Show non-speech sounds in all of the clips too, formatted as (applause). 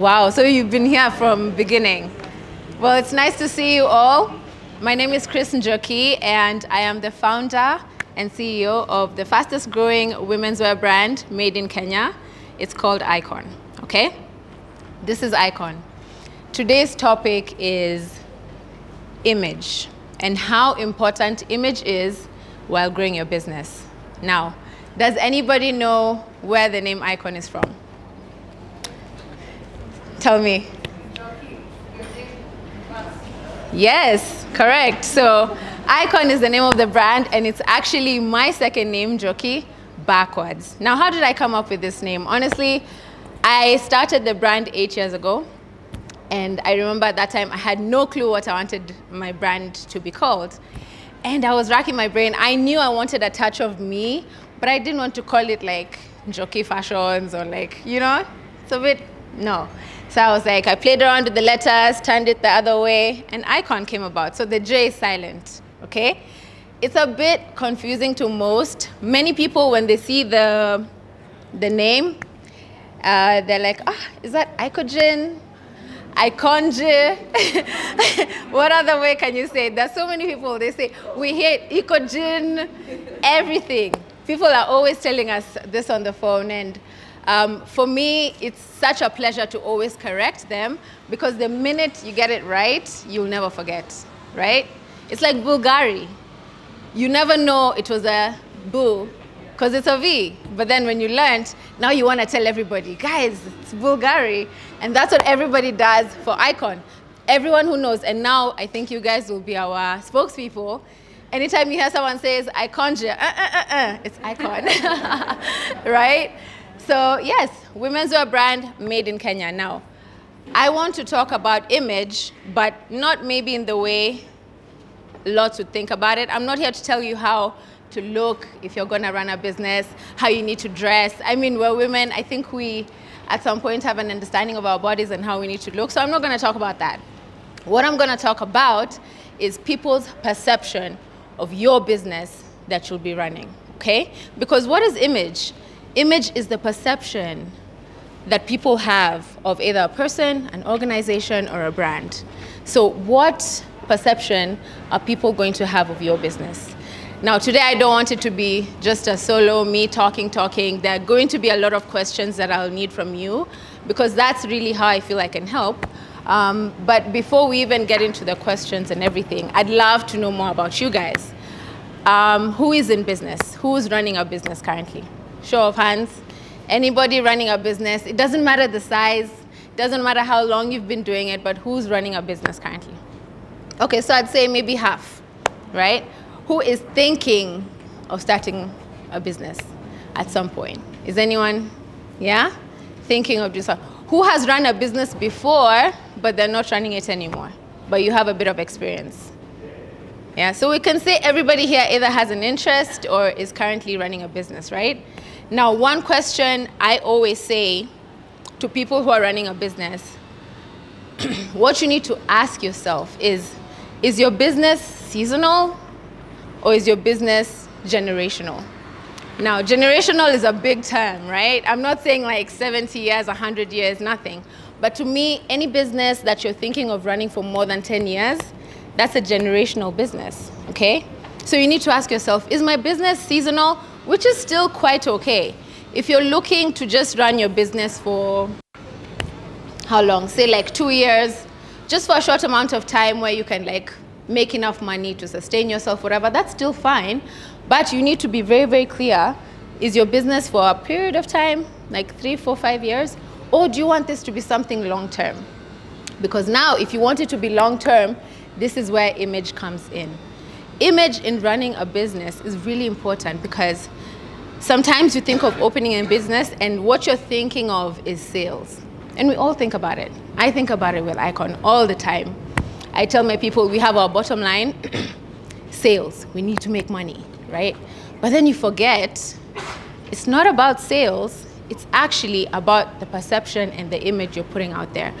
Wow, so you've been here from beginning. Well, it's nice to see you all. My name is Cris Njoki, and I am the founder and CEO of the fastest growing women's wear brand made in Kenya. It's called IKOJN, okay? This is IKOJN. Today's topic is image and how important image is while growing your business. Now, does anybody know where the name IKOJN is from? Tell me. Yes, correct. So IKOJN is the name of the brand, and it's actually my second name, Njoki, backwards. Now, how did I come up with this name? Honestly, I started the brand eight years ago, and I remember at that time I had no clue what I wanted my brand to be called. And I was racking my brain. I knew I wanted a touch of me, but I didn't want to call it like Njoki Fashions or like, you know, it's a bit, no. So I was like, I played around with the letters, turned it the other way, and IKOJN came about. So the J is silent, okay? It's a bit confusing to most. Many people, when they see the, the name, uh, they're like, ah, is that Icogen? Iconge? (laughs) what other way can you say? There's so many people, they say, we hate Icogen, everything. People are always telling us this on the phone, and um, for me, it's such a pleasure to always correct them because the minute you get it right, you'll never forget, right? It's like Bulgari. You never know it was a boo because it's a V. But then when you learned, now you want to tell everybody, guys, it's Bulgari. And that's what everybody does for IKOJN. Everyone who knows, and now I think you guys will be our spokespeople. Anytime you hear someone says, I conjure, uh, uh, uh, uh, it's IKOJN, (laughs) right? So yes, women's wear brand made in Kenya. Now, I want to talk about image, but not maybe in the way lots would think about it. I'm not here to tell you how to look if you're gonna run a business, how you need to dress. I mean, we're women. I think we, at some point, have an understanding of our bodies and how we need to look. So I'm not gonna talk about that. What I'm gonna talk about is people's perception of your business that you'll be running, okay? Because what is image? Image is the perception that people have of either a person, an organization, or a brand. So, what perception are people going to have of your business? Now, today I don't want it to be just a solo me talking, talking. There are going to be a lot of questions that I'll need from you because that's really how I feel I can help. Um, but before we even get into the questions and everything, I'd love to know more about you guys. Um, who is in business? Who is running a business currently? Show of hands. Anybody running a business, it doesn't matter the size, doesn't matter how long you've been doing it, but who's running a business currently? Okay, so I'd say maybe half, right? Who is thinking of starting a business at some point? Is anyone, yeah? Thinking of just, who has run a business before, but they're not running it anymore, but you have a bit of experience? Yeah, so we can say everybody here either has an interest or is currently running a business, right? Now, one question I always say to people who are running a business, (clears throat) what you need to ask yourself is, is your business seasonal or is your business generational? Now, generational is a big term, right? I'm not saying like 70 years, 100 years, nothing. But to me, any business that you're thinking of running for more than 10 years, that's a generational business, okay? So you need to ask yourself, is my business seasonal which is still quite okay. If you're looking to just run your business for how long? Say like two years, just for a short amount of time where you can like make enough money to sustain yourself, whatever, that's still fine. But you need to be very, very clear. Is your business for a period of time, like three, four, five years? Or do you want this to be something long term? Because now, if you want it to be long term, this is where image comes in image in running a business is really important because sometimes you think of opening a business and what you're thinking of is sales. And we all think about it. I think about it with IKOJN all the time. I tell my people we have our bottom line (clears throat) sales. We need to make money, right? But then you forget it's not about sales, it's actually about the perception and the image you're putting out there.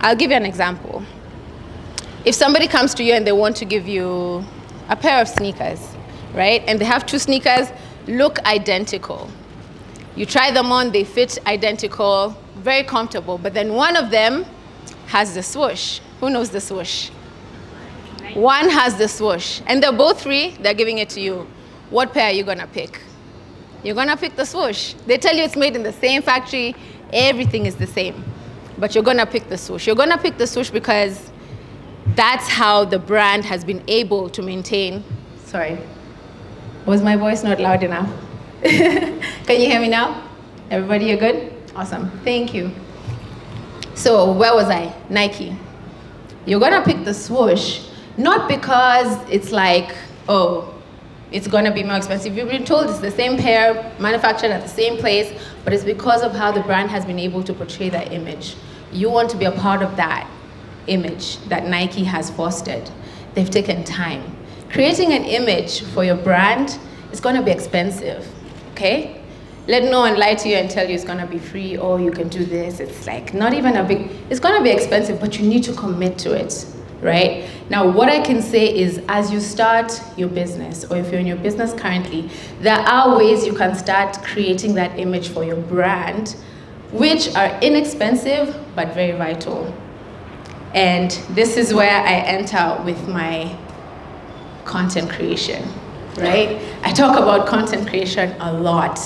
I'll give you an example. If somebody comes to you and they want to give you a pair of sneakers, right? And they have two sneakers, look identical. You try them on, they fit identical, very comfortable. But then one of them has the swoosh. Who knows the swoosh? One has the swoosh. And they're both free, they're giving it to you. What pair are you gonna pick? You're gonna pick the swoosh. They tell you it's made in the same factory, everything is the same. But you're gonna pick the swoosh. You're gonna pick the swoosh because that's how the brand has been able to maintain. Sorry, was my voice not loud enough? (laughs) Can you hear me now? Everybody, you're good? Awesome, thank you. So, where was I? Nike. You're gonna pick the swoosh, not because it's like, oh, it's gonna be more expensive. You've been told it's the same pair, manufactured at the same place, but it's because of how the brand has been able to portray that image. You want to be a part of that image that Nike has fostered. They've taken time. Creating an image for your brand is gonna be expensive, okay? Let no one lie to you and tell you it's gonna be free or you can do this. It's like not even a big, it's gonna be expensive, but you need to commit to it right? Now, what I can say is as you start your business, or if you're in your business currently, there are ways you can start creating that image for your brand, which are inexpensive but very vital. And this is where I enter with my content creation, right? I talk about content creation a lot.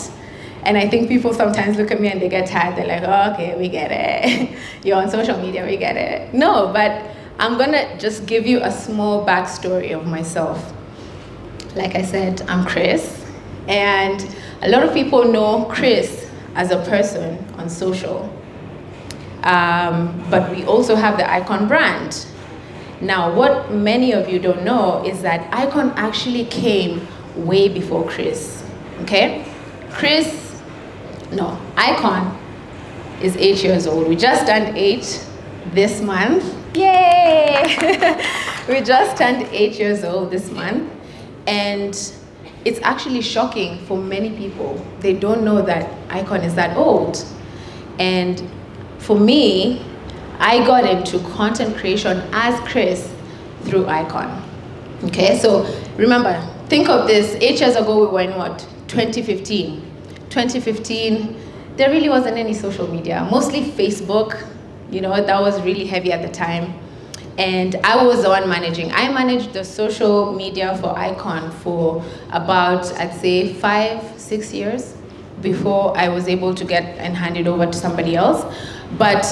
And I think people sometimes look at me and they get tired. They're like, oh, okay, we get it. (laughs) You're on social media, we get it. No, but I'm gonna just give you a small backstory of myself. Like I said, I'm Cris, and a lot of people know Cris as a person on social. Um, but we also have the IKOJN brand. Now, what many of you don't know is that IKOJN actually came way before Cris, okay? Cris, no, IKOJN is eight years old. We just turned eight this month. Yay! (laughs) we just turned eight years old this month, and it's actually shocking for many people. They don't know that IKOJN is that old. And for me, I got into content creation as Cris through IKOJN. Okay, so remember, think of this, eight years ago we were in what, 2015. 2015, there really wasn't any social media, mostly Facebook, you know, that was really heavy at the time. And I was the one managing. I managed the social media for IKOJN for about, I'd say, five, six years before I was able to get and hand it over to somebody else. But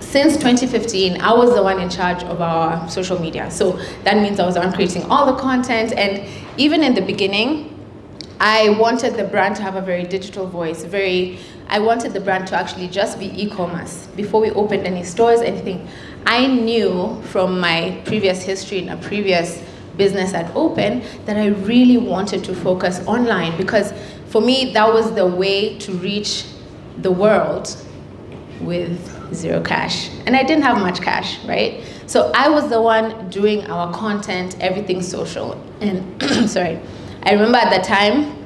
since 2015, I was the one in charge of our social media. So that means I was on creating all the content. And even in the beginning, I wanted the brand to have a very digital voice, very, I wanted the brand to actually just be e-commerce. Before we opened any stores, anything, I knew from my previous history in a previous business at Open that I really wanted to focus online because for me, that was the way to reach the world with zero cash. And I didn't have much cash, right? So I was the one doing our content, everything social. And (clears throat) sorry, I remember at the time,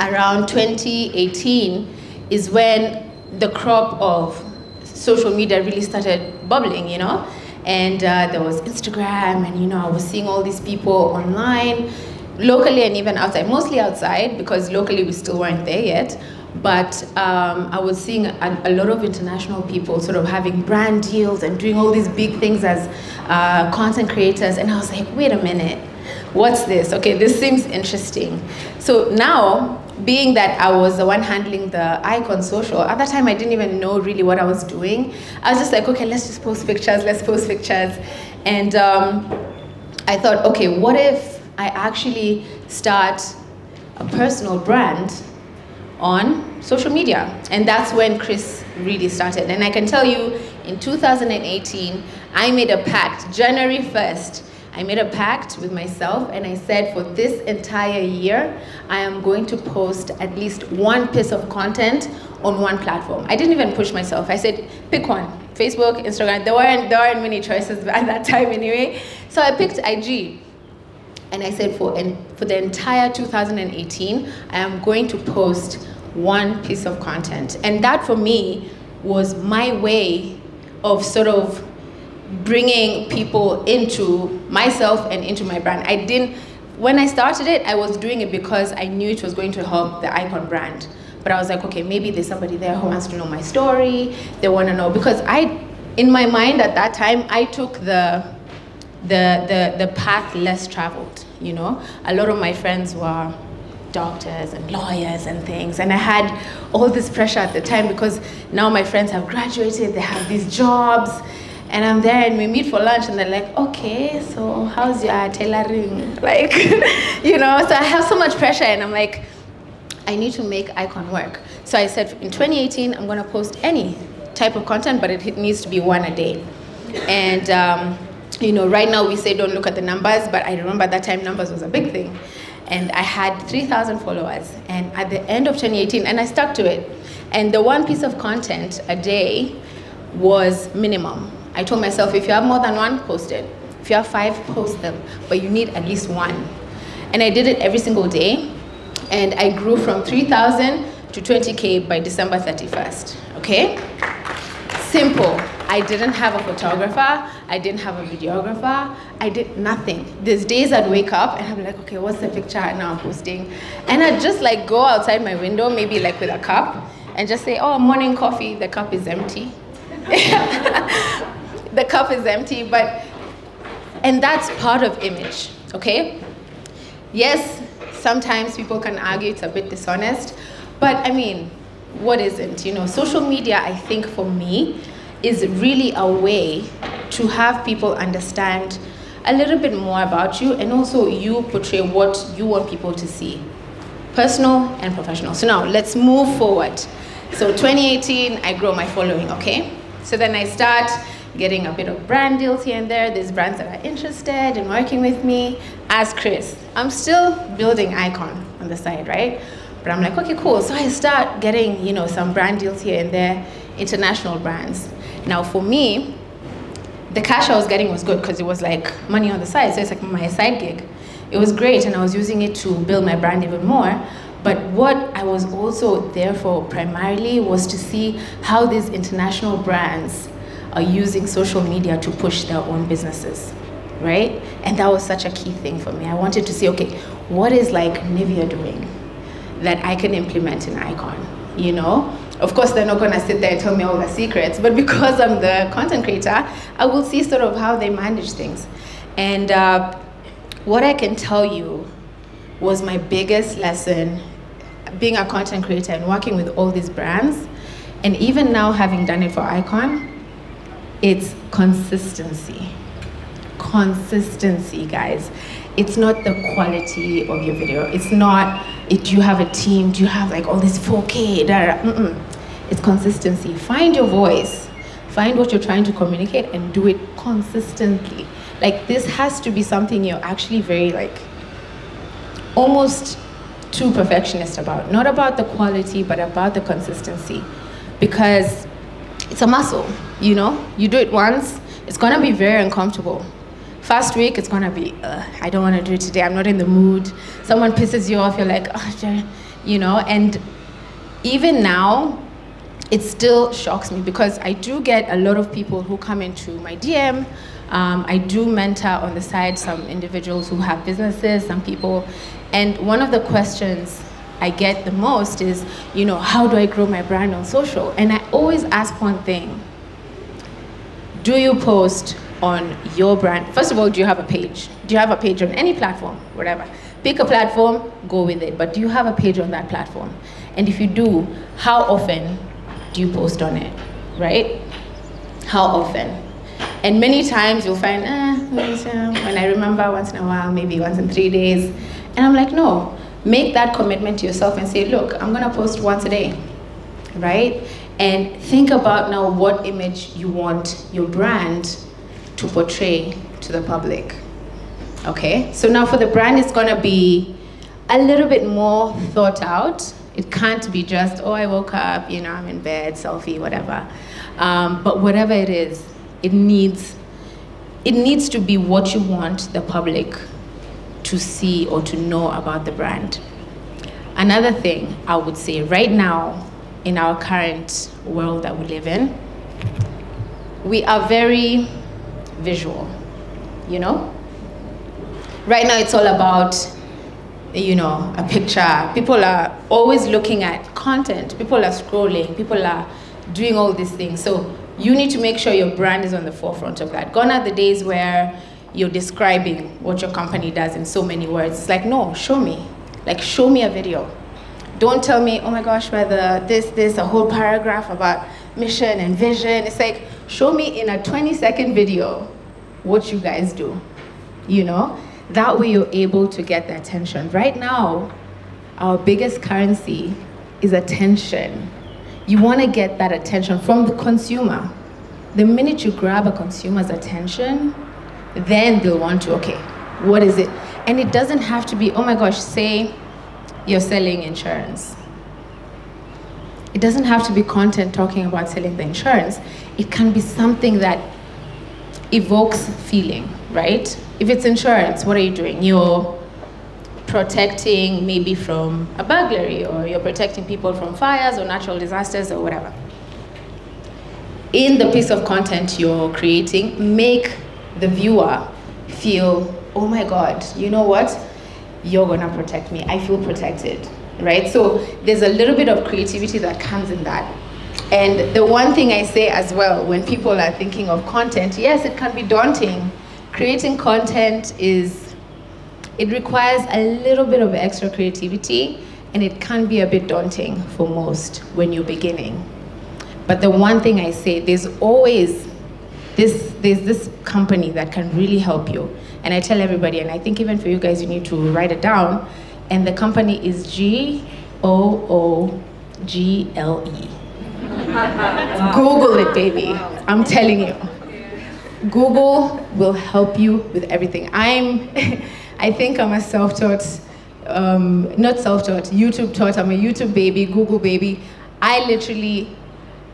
around 2018, is when the crop of social media really started bubbling, you know? And uh, there was Instagram, and you know, I was seeing all these people online, locally and even outside, mostly outside, because locally we still weren't there yet. But um, I was seeing a, a, lot of international people sort of having brand deals and doing all these big things as uh, content creators. And I was like, wait a minute, what's this? Okay, this seems interesting. So now, being that I was the one handling the IKOJN social, at that time I didn't even know really what I was doing. I was just like, okay, let's just post pictures, let's post pictures. And um, I thought, okay, what if I actually start a personal brand on social media? And that's when Cris really started. And I can tell you, in 2018, I made a pact, January 1st, I made a pact with myself and I said for this entire year, I am going to post at least one piece of content on one platform. I didn't even push myself. I said, pick one. Facebook, Instagram, there weren't, there weren't many choices (laughs) at that time anyway. So I picked IG. And I said for, for the entire 2018, I am going to post one piece of content. And that for me was my way of sort of bringing people into myself and into my brand. I didn't, when I started it, I was doing it because I knew it was going to help the IKOJN brand. but I was like, okay, maybe there's somebody there who wants to know my story. They want to know because I, in my mind at that time, I took the, the, the, the path less traveled. You know, a lot of my friends were doctors and lawyers and things. And I had all this pressure at the time because now my friends have graduated, they have these jobs, and I'm there and we meet for lunch and they're like, okay, so how's your tailoring? Like, (laughs) you know, so I have so much pressure and I'm like, I need to make IKOJN work. So I said in 2018, I'm gonna post any type of content, but it needs to be one a day. And um, you know, right now we say don't look at the numbers, but I remember that time numbers was a big thing and I had 3,000 followers. And at the end of 2018, and I stuck to it. And the one piece of content a day was minimum. I told myself, if you have more than one, post it. If you have five, post them. But you need at least one. And I did it every single day. And I grew from 3,000 to 20K by December 31st, okay? Simple. I didn't have a photographer. I didn't have a videographer. I did nothing. There's days I'd wake up and I'm like, okay, what's the picture now I'm posting? And I'd just like go outside my window, maybe like with a cup, and just say, oh, morning coffee. The cup is empty. (laughs) the cup is empty, but, and that's part of image, okay? Yes, sometimes people can argue it's a bit dishonest, but I mean, what isn't? You know, social media, I think for me, is really a way to have people understand a little bit more about you and also you portray what you want people to see personal and professional. So now let's move forward. So 2018, I grow my following, okay? So then I start getting a bit of brand deals here and there. There's brands that are interested in working with me as Cris. I'm still building IKOJN on the side, right? But I'm like, okay, cool. So I start getting, you know, some brand deals here and there, international brands. Now for me, the cash I was getting was good because it was like money on the side. So it's like my side gig. It was great and I was using it to build my brand even more. But what I was also there for primarily was to see how these international brands are using social media to push their own businesses, right? And that was such a key thing for me. I wanted to see, okay, what is like Nivea doing that I can implement in IKOJN, you know? Of course, they're not gonna sit there and tell me all the secrets, but because I'm the content creator, I will see sort of how they manage things. And uh, what I can tell you was my biggest lesson being a content creator and working with all these brands, and even now having done it for IKOJN, it's consistency. Consistency, guys. It's not the quality of your video. It's not, it, do you have a team? Do you have like all this 4K? Mm -mm. It's consistency. Find your voice. Find what you're trying to communicate and do it consistently. Like this has to be something you're actually very like, almost too perfectionist about. Not about the quality, but about the consistency. Because it's a muscle, you know? You do it once, it's gonna be very uncomfortable. First week, it's gonna be, I don't wanna do it today, I'm not in the mood. Someone pisses you off, you're like, (laughs) oh, you know? And even now, it still shocks me because I do get a lot of people who come into my DM. Um, I do mentor on the side some individuals who have businesses, some people, and one of the questions I get the most is, you know, how do I grow my brand on social? And I always ask one thing. Do you post on your brand? First of all, do you have a page? Do you have a page on any platform, whatever? Pick a platform, go with it. But do you have a page on that platform? And if you do, how often do you post on it, right? How often? And many times you'll find, eh, when I remember once in a while, maybe once in three days, and I'm like, no, make that commitment to yourself and say, look, I'm gonna post once a day, right? And think about now what image you want your brand to portray to the public. Okay, so now for the brand, it's gonna be a little bit more thought out. It can't be just, oh, I woke up, you know, I'm in bed, selfie, whatever. Um, but whatever it is, it needs, it needs to be what you want the public to see or to know about the brand. Another thing I would say right now in our current world that we live in, we are very visual, you know? Right now it's all about you know, a picture. People are always looking at content. People are scrolling. People are doing all these things. So you need to make sure your brand is on the forefront of that. Gone are the days where you're describing what your company does in so many words. It's like, no, show me. Like, show me a video. Don't tell me, oh my gosh, whether this, this, a whole paragraph about mission and vision. It's like, show me in a 20 second video what you guys do, you know? That way you're able to get the attention. Right now, our biggest currency is attention. You want to get that attention from the consumer. The minute you grab a consumer's attention, then they'll want to, okay, what is it? And it doesn't have to be, oh my gosh, say you're selling insurance. It doesn't have to be content talking about selling the insurance. It can be something that evokes feeling, right? If it's insurance, what are you doing? You're protecting maybe from a burglary or you're protecting people from fires or natural disasters or whatever. In the piece of content you're creating, make the viewer feel, oh my God, you know what? You're gonna protect me. I feel protected, right? So there's a little bit of creativity that comes in that. And the one thing I say as well, when people are thinking of content, yes, it can be daunting. Creating content is, it requires a little bit of extra creativity and it can be a bit daunting for most when you're beginning. But the one thing I say, there's always this, there's this company that can really help you. And I tell everybody, and I think even for you guys, you need to write it down. And the company is G O O G L E. Google it, baby. I'm telling you. Google will help you with everything. I'm, (laughs) I think I'm a self-taught, um, not self-taught, YouTube taught. I'm a YouTube baby, Google baby. I literally,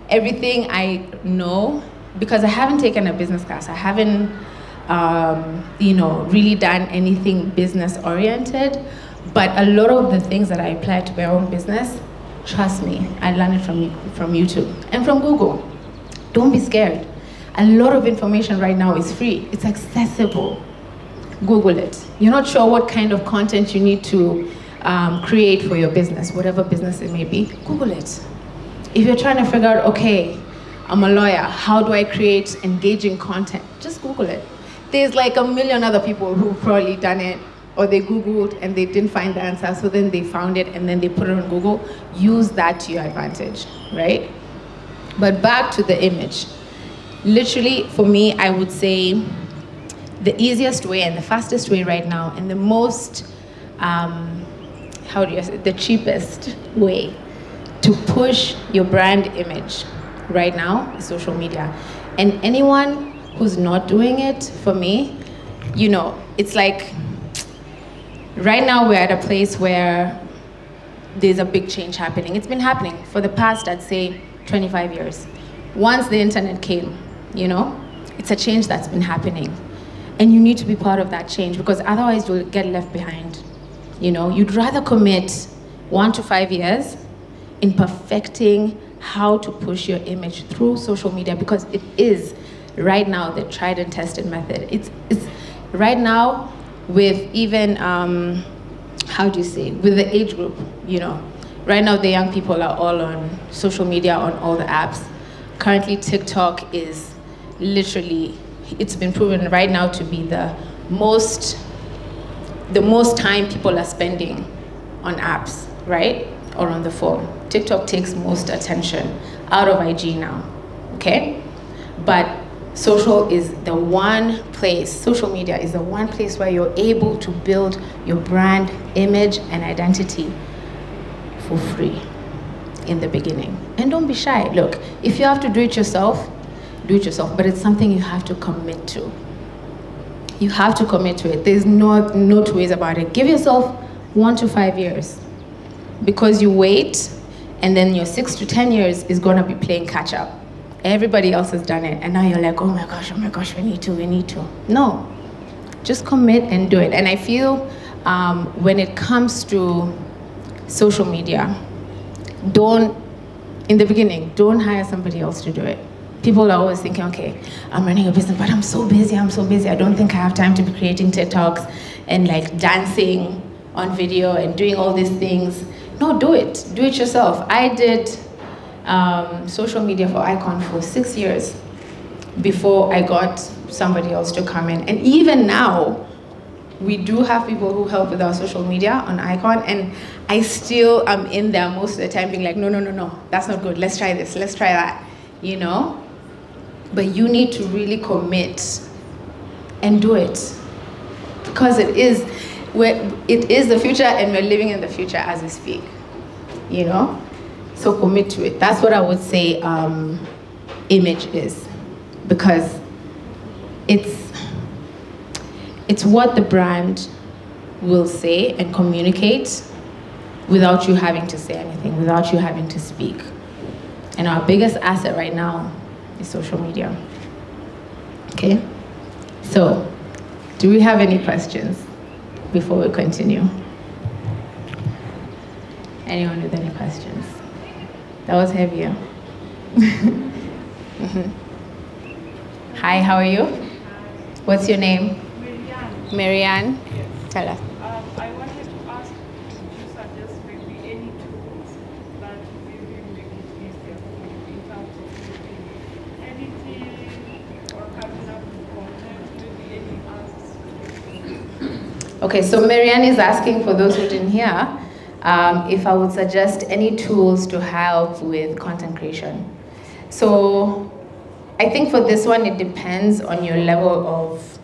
everything I know because I haven't taken a business class. I haven't, um, you know, really done anything business oriented. But a lot of the things that I apply to my own business, trust me, I learned it from, from YouTube and from Google. Don't be scared. A lot of information right now is free. It's accessible. Google it. You're not sure what kind of content you need to um, create for your business, whatever business it may be, Google it. If you're trying to figure out, okay, I'm a lawyer. How do I create engaging content? Just Google it. There's like a million other people who've probably done it or they Googled and they didn't find the answer, so then they found it and then they put it on Google. Use that to your advantage, right? But back to the image. Literally, for me, I would say the easiest way and the fastest way right now and the most, um, how do you say, the cheapest way to push your brand image right now is social media. And anyone who's not doing it, for me, you know, it's like right now we're at a place where there's a big change happening. It's been happening for the past, I'd say, 25 years. Once the internet came, you know, it's a change that's been happening. And you need to be part of that change because otherwise you'll get left behind. You know, you'd rather commit one to five years in perfecting how to push your image through social media because it is right now the tried and tested method. It's, it's right now with even, um, how do you say, with the age group, you know. Right now the young people are all on social media, on all the apps. Currently TikTok is literally, it's been proven right now to be the most, the most time people are spending on apps, right? Or on the phone. TikTok takes most attention out of IG now, okay? But social is the one place, social media is the one place where you're able to build your brand image and identity for free in the beginning. And don't be shy. Look, if you have to do it yourself, do it yourself, but it's something you have to commit to. You have to commit to it. There's no, no two ways about it. Give yourself one to five years. Because you wait, and then your six to 10 years is gonna be playing catch up. Everybody else has done it, and now you're like, oh my gosh, oh my gosh, we need to, we need to. No, just commit and do it. And I feel um, when it comes to social media, don't, in the beginning, don't hire somebody else to do it. People are always thinking, okay, I'm running a business, but I'm so busy, I'm so busy. I don't think I have time to be creating TikToks and like dancing on video and doing all these things. No, do it. Do it yourself. I did um, social media for IKOJN for six years before I got somebody else to come in. And even now, we do have people who help with our social media on IKOJN, and I still am in there most of the time being like, no, no, no, no, that's not good. Let's try this, let's try that, you know? But you need to really commit and do it because it is, it is the future and we're living in the future as we speak, you know? So commit to it. That's what I would say um, image is because it's it's what the brand will say and communicate without you having to say anything, without you having to speak. And our biggest asset right now is social media. Okay? So, do we have any questions before we continue? Anyone with any questions? That was heavier. mm -hmm. Hi, how are you? What's your name? Marianne, Marianne? yes. tell us. Um, I wanted to ask, would you suggest maybe any tools that maybe make it easier for you in terms of maybe editing or coming up with content, maybe any answers? Okay, so Marianne is asking for those who didn't hear, um, if I would suggest any tools to help with content creation. So I think for this one, it depends on your level of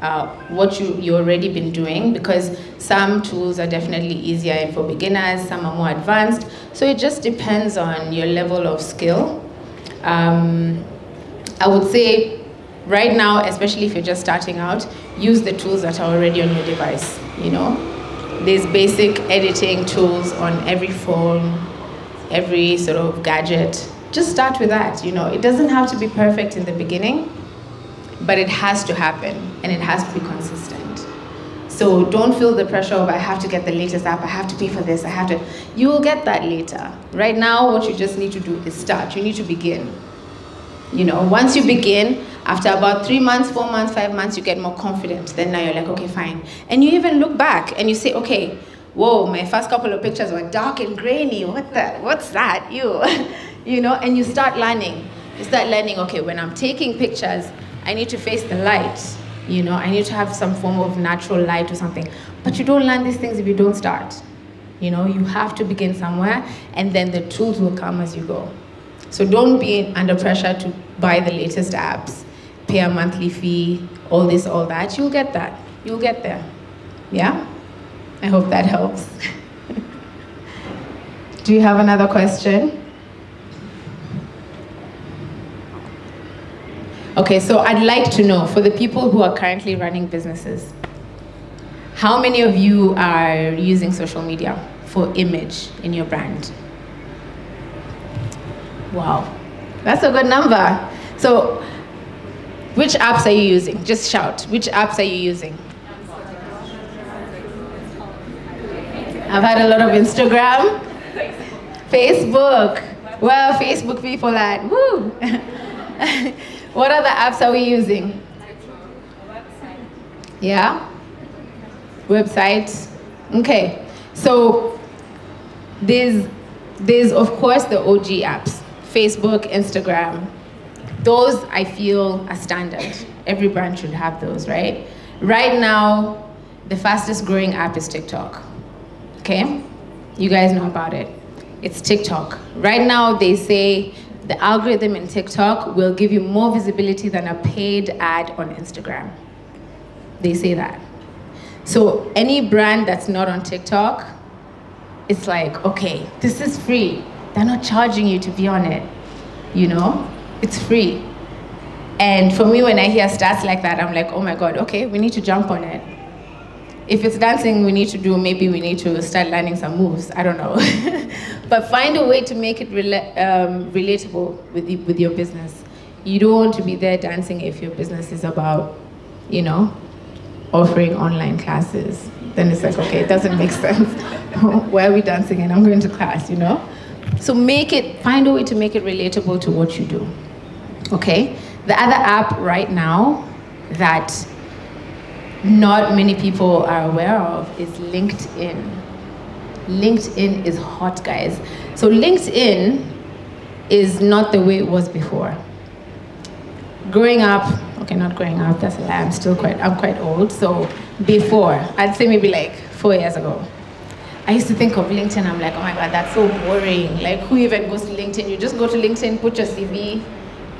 uh, what you, you already been doing because some tools are definitely easier and for beginners, some are more advanced. So it just depends on your level of skill. Um, I would say right now, especially if you're just starting out, use the tools that are already on your device, you know? There's basic editing tools on every phone, every sort of gadget. Just start with that, you know? It doesn't have to be perfect in the beginning, but it has to happen and it has to be consistent. So don't feel the pressure of I have to get the latest app, I have to pay for this, I have to. You will get that later. Right now, what you just need to do is start. You need to begin. You know, once you begin, after about three months, four months, five months, you get more confident. Then now you're like, okay, fine. And you even look back and you say, okay, whoa, my first couple of pictures were dark and grainy. What the, what's that? You, (laughs) you know, and you start learning. You start learning, okay, when I'm taking pictures, I need to face the light. You know, I need to have some form of natural light or something. But you don't learn these things if you don't start. You know, you have to begin somewhere and then the tools will come as you go. So don't be under pressure to buy the latest apps, pay a monthly fee, all this, all that. You'll get that. You'll get there. Yeah? I hope that helps. (laughs) Do you have another question? Okay, so I'd like to know for the people who are currently running businesses, how many of you are using social media for image in your brand? Wow, that's a good number. So, which apps are you using? Just shout. Which apps are you using? I've had a lot of Instagram, Facebook. Well, Facebook people are, woo. (laughs) What other apps are we using? Yeah? Websites. Okay. So there's there's of course the OG apps. Facebook, Instagram. Those I feel are standard. Every brand should have those, right? Right now, the fastest growing app is TikTok. Okay? You guys know about it. It's TikTok. Right now they say the algorithm in TikTok will give you more visibility than a paid ad on Instagram. They say that. So any brand that's not on TikTok, it's like, okay, this is free. They're not charging you to be on it. You know? It's free. And for me, when I hear stats like that, I'm like, oh my God, okay, we need to jump on it. If it's dancing we need to do, maybe we need to start learning some moves. I don't know. (laughs) but find a way to make it rela um, relatable with, the, with your business. You don't want to be there dancing if your business is about, you know, offering online classes. Then it's like, okay, it doesn't make (laughs) sense. (laughs) Why are we dancing and I'm going to class, you know? So make it, find a way to make it relatable to what you do. Okay? The other app right now that not many people are aware of is LinkedIn. LinkedIn is hot, guys. So LinkedIn is not the way it was before. Growing up, okay, not growing up, that's a lie, I'm still quite, I'm quite old. So before, I'd say maybe like four years ago, I used to think of LinkedIn, I'm like, oh my God, that's so boring. Like who even goes to LinkedIn? You just go to LinkedIn, put your CV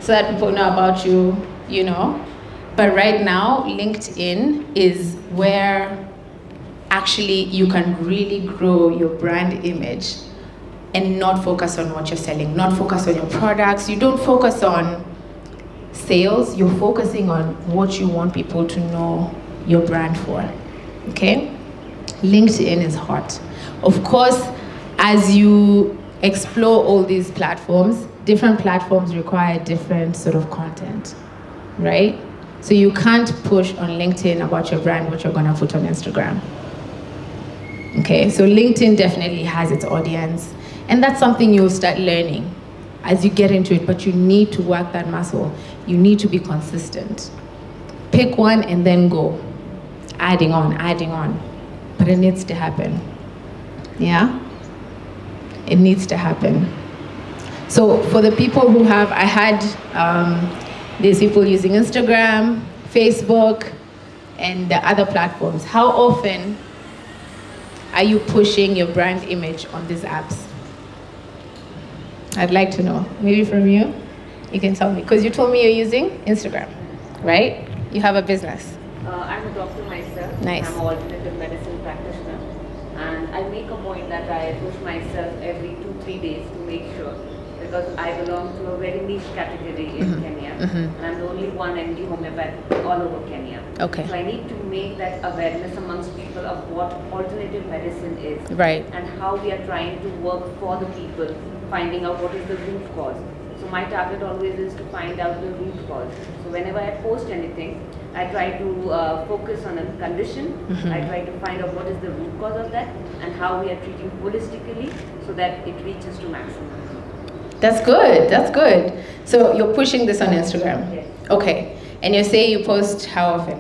so that people know about you, you know? But right now, LinkedIn is where actually you can really grow your brand image and not focus on what you're selling, not focus on your products. You don't focus on sales, you're focusing on what you want people to know your brand for. Okay? LinkedIn is hot. Of course, as you explore all these platforms, different platforms require different sort of content, right? So you can't push on LinkedIn about your brand what you're gonna put on Instagram. Okay, so LinkedIn definitely has its audience, and that's something you'll start learning as you get into it, but you need to work that muscle. You need to be consistent. Pick one and then go. Adding on, adding on. But it needs to happen. Yeah? It needs to happen. So for the people who have, I had um, these people using Instagram, Facebook, and the other platforms. How often are you pushing your brand image on these apps? I'd like to know. Maybe from you, you can tell me. Because you told me you're using Instagram, right? You have a business. Uh, I'm a doctor myself. Nice. I'm an alternative medicine practitioner. And I make a point that I push myself every two, three days to make sure. Because I belong to a very niche category in Mhm. Kenya. Mhm. And I'm the only one MD homeopath all over Kenya. Okay. So I need to make that awareness amongst people of what alternative medicine is Right. and how we are trying to work for the people, finding out what is the root cause. So my target always is to find out the root cause. So whenever I post anything, I try to uh, focus on a condition. Mhm. I try to find out what is the root cause of that and how we are treating holistically so that it reaches to maximum. That's good. That's good. So you're pushing this on Instagram. Yes. Okay. And you say you post how often?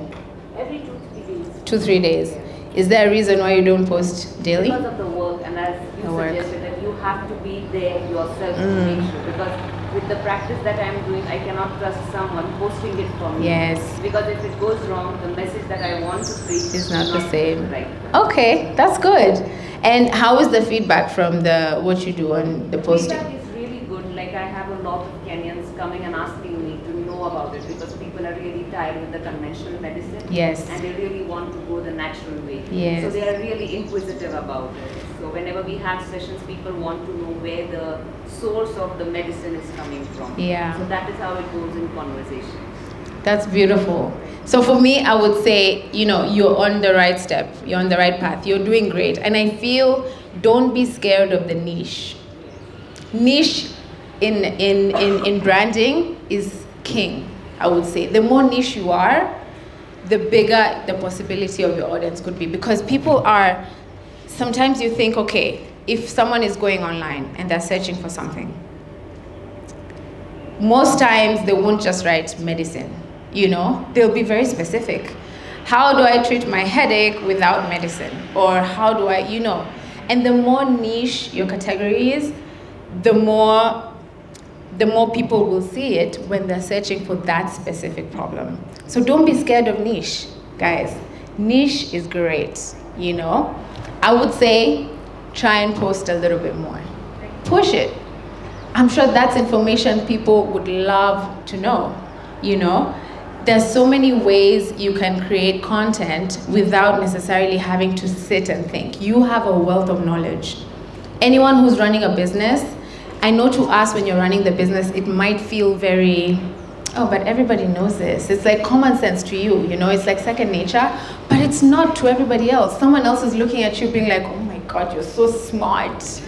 Every two, three days. Two, three days. Is there a reason why you don't post daily? Because of the work and as you The work. suggested that you have to be there yourself to Mm. make sure because with the practice that I'm doing I cannot trust someone posting it for me. Yes. Because if it goes wrong, the message that I want to preach is not is the same. Right. Okay, that's good. And how is the feedback from the what you do on the posting? Feedback is really good. Like I have a lot of Kenyans coming and asking me to know about it because people are really tired with the conventional medicine. Yes. And they really want to go the natural way. Yes. So they are really inquisitive about it. So whenever we have sessions, people want to know where the source of the medicine is coming from. Yeah. So that is how it goes in conversation. That's beautiful. So for me, I would say, you know, you're on the right step. You're on the right path. You're doing great. And I feel don't be scared of the niche. Niche in in in, in branding is king, I would say. The more niche you are, the bigger the possibility of your audience could be. Because people are sometimes you think, okay, if someone is going online and they're searching for something, most times they won't just write medicine you know they'll be very specific how do i treat my headache without medicine or how do i you know and the more niche your category is the more the more people will see it when they're searching for that specific problem so don't be scared of niche guys niche is great you know i would say try and post a little bit more push it I'm sure that's information people would love to know. You know, there's so many ways you can create content without necessarily having to sit and think. You have a wealth of knowledge. Anyone who's running a business, I know to us when you're running the business, it might feel very, oh, but everybody knows this. It's like common sense to you, you know, it's like second nature, but it's not to everybody else. Someone else is looking at you being like, oh my God, you're so smart,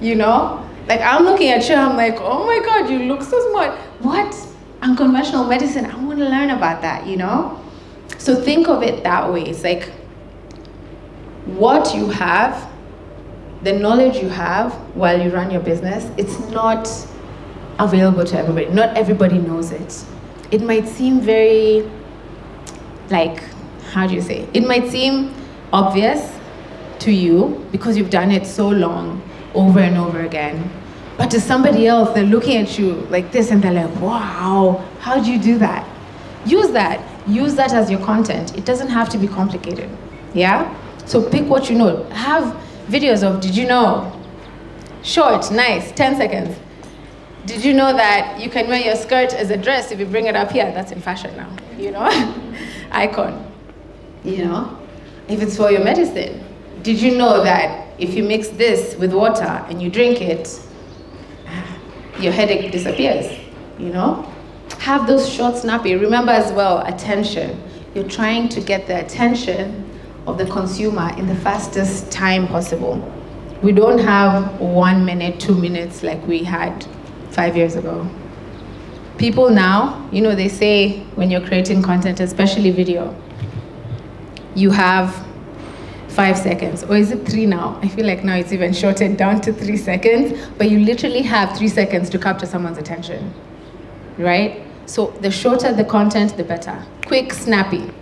you know? Like I'm looking at you, I'm like, oh my God, you look so smart. What? Unconventional medicine, I want to learn about that, you know? So think of it that way. It's like what you have, the knowledge you have while you run your business, it's not available to everybody. Not everybody knows it. It might seem very like how do you say? It might seem obvious to you because you've done it so long, over and over again. But to somebody else, they're looking at you like this and they're like, wow, how do you do that? Use that. Use that as your content. It doesn't have to be complicated. Yeah? So pick what you know. Have videos of, did you know? Short, nice, 10 seconds. Did you know that you can wear your skirt as a dress if you bring it up here? That's in fashion now, you know? (laughs) IKOJN. You know? If it's for your medicine. Did you know that if you mix this with water and you drink it, your headache disappears, you know? Have those short, snappy. Remember as well, attention. You're trying to get the attention of the consumer in the fastest time possible. We don't have one minute, two minutes like we had five years ago. People now, you know, they say when you're creating content, especially video, you have five seconds, or is it three now? I feel like now it's even shortened down to three seconds, but you literally have three seconds to capture someone's attention, right? So the shorter the content, the better. Quick, snappy.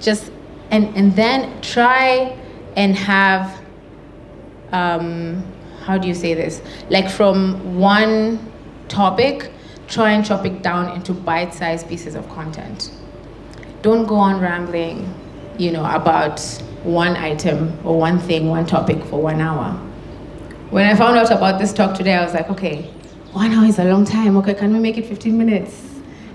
Just, and, and then try and have, um, how do you say this? Like from one topic, try and chop it down into bite-sized pieces of content. Don't go on rambling, you know, about one item or one thing, one topic for one hour. When I found out about this talk today, I was like, okay, one hour is a long time. Okay, can we make it 15 minutes?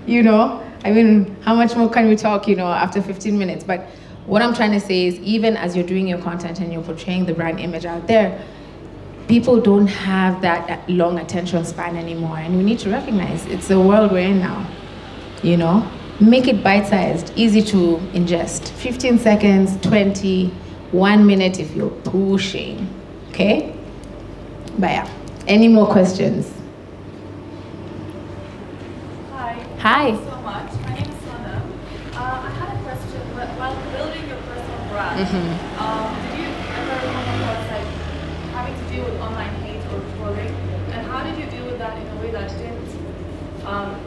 You know, I mean, how much more can we talk, you know, after 15 minutes? But what I'm trying to say is even as you're doing your content and you're portraying the brand image out there, people don't have that uh, long attention span anymore. And we need to recognize it's the world we're in now, you know? Make it bite-sized, easy to ingest. 15 seconds, 20, one minute if you're pushing, okay? But yeah, any more questions? Hi. Hi. Thank you so much. My name is Sana. Uh, I had a question. Wh- While building your Mm-hmm. um, did you ever come across like having to deal with online hate or trolling? And how did you deal with that in a way that didn't um,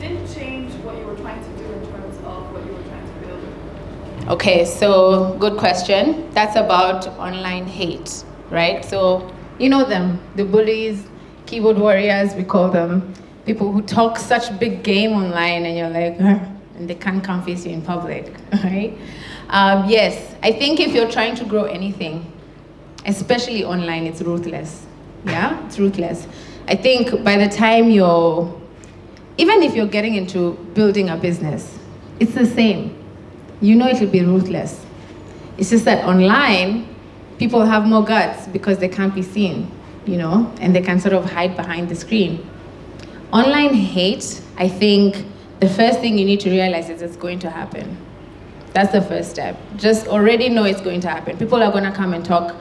didn't change what you were trying to do in terms of what you were trying to build? Okay, so good question. That's about online hate, right? So you know them, the bullies, keyboard warriors, we call them. People who talk such big game online and you're like, and they can't come face you in public, (laughs) right? Um, yes, I think if you're trying to grow anything, especially online, it's ruthless. Yeah, it's ruthless. I think by the time you're, even if you're getting into building a business, it's the same. You know it'll be ruthless. It's just that online, people have more guts because they can't be seen, you know, and they can sort of hide behind the screen. Online hate, I think the first thing you need to realize is it's going to happen. That's the first step. Just already know it's going to happen. People are going to come and talk.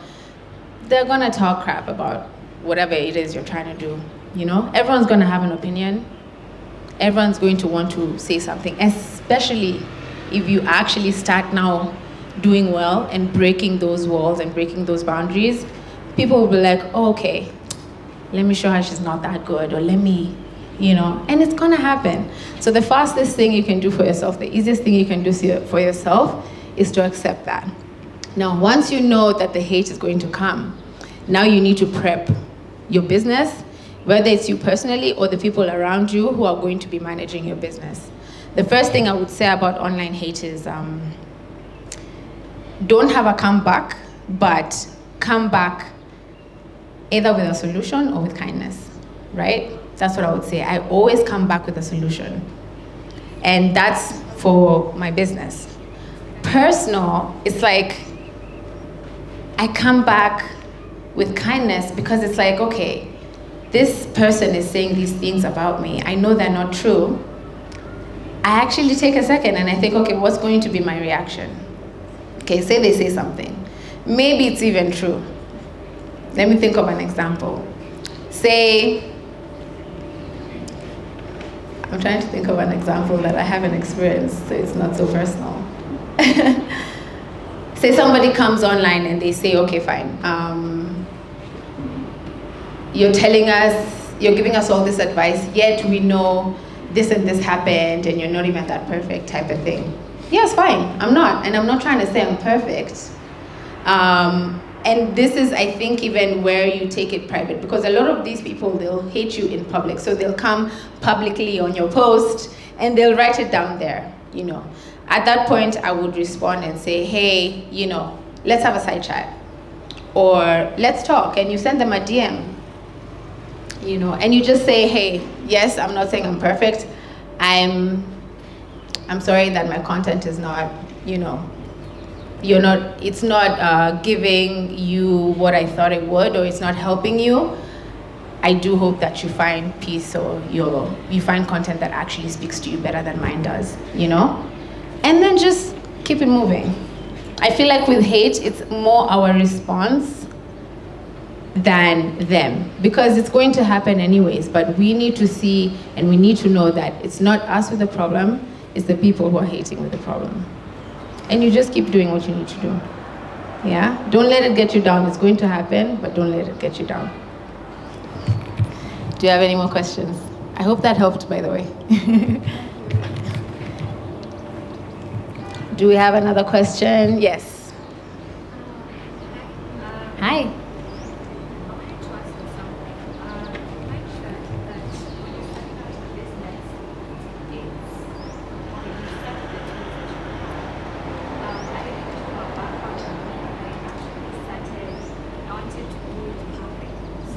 They're going to talk crap about whatever it is you're trying to do. You know, everyone's going to have an opinion. Everyone's going to want to say something, especially if you actually start now doing well and breaking those walls and breaking those boundaries. People will be like, oh, okay, let me show her she's not that good, or let me, you know, and it's gonna happen. So the fastest thing you can do for yourself, the easiest thing you can do for yourself is to accept that. Now, once you know that the hate is going to come, now you need to prep your business, whether it's you personally or the people around you who are going to be managing your business. The first thing I would say about online hate is um, don't have a comeback, but come back either with a solution or with kindness, right? That's what I would say. I always come back with a solution. And that's for my business. Personal, it's like I come back with kindness because it's like, okay, this person is saying these things about me. I know they're not true. I actually take a second and I think, okay, what's going to be my reaction? Okay, say they say something. Maybe it's even true. Let me think of an example. Say, I'm trying to think of an example that I haven't experienced, so it's not so personal. (laughs) say somebody comes online and they say, okay, fine. Um, you're telling us, you're giving us all this advice, yet we know this and this happened and you're not even that perfect type of thing. Yes, fine. I'm not, and I'm not trying to say I'm perfect. Um, and this is, I think, even where you take it private because a lot of these people they'll hate you in public, so they'll come publicly on your post and they'll write it down there. You know, at that point, I would respond and say, "Hey, you know, let's have a side chat, or let's talk," and you send them a DM. You know, and you just say, "Hey, yes, I'm not saying I'm perfect. I'm I'm sorry that my content is not, you know, you're not, it's not uh, giving you what I thought it would, or it's not helping you. I do hope that you find peace or you you find content that actually speaks to you better than mine does, you know? And then just keep it moving. I feel like with hate, it's more our response than them because it's going to happen anyways but we need to see and we need to know that it's not us with the problem it's the people who are hating with the problem and you just keep doing what you need to do. Yeah? Don't let it get you down. It's going to happen but don't let it get you down. Do you have any more questions? I hope that helped by the way. (laughs) Do we have another question? Yes. Hi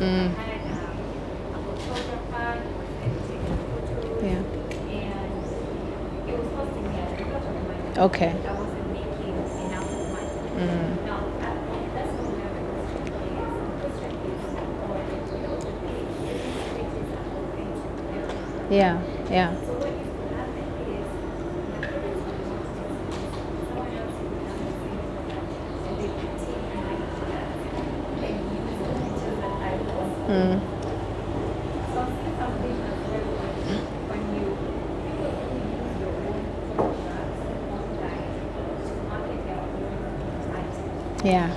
Mm. Yeah. Okay. Mm. Yeah, yeah. Mm. Yeah.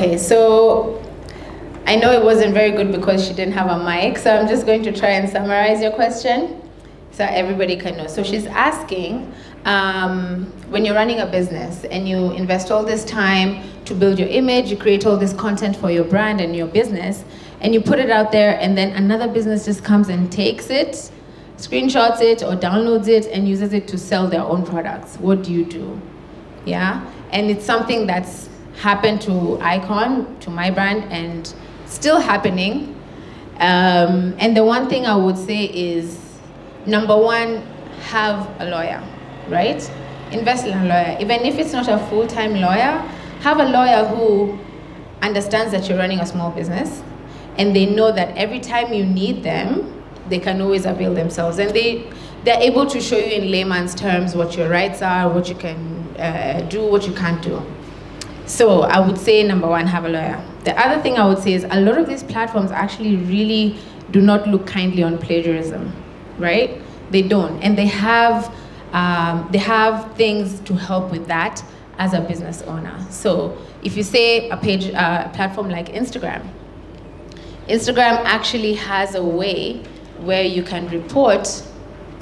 Okay, so I know it wasn't very good because she didn't have a mic, so I'm just going to try and summarize your question so everybody can know. So she's asking, um, when you're running a business and you invest all this time to build your image, you create all this content for your brand and your business, and you put it out there, and then another business just comes and takes it, screenshots it, or downloads it, and uses it to sell their own products. What do you do? Yeah? And it's something that's happened to IKOJN, to my brand, and still happening. Um, and the one thing I would say is number one, have a lawyer, right? Invest in a lawyer. Even if it's not a full time lawyer, have a lawyer who understands that you're running a small business and they know that every time you need them, they can always avail themselves. And they, they're able to show you in layman's terms what your rights are, what you can uh, do, what you can't do. So I would say number one, have a lawyer. The other thing I would say is a lot of these platforms actually really do not look kindly on plagiarism, right? They don't, and they have um, they have things to help with that as a business owner. So if you say a page, uh, platform like Instagram, Instagram actually has a way where you can report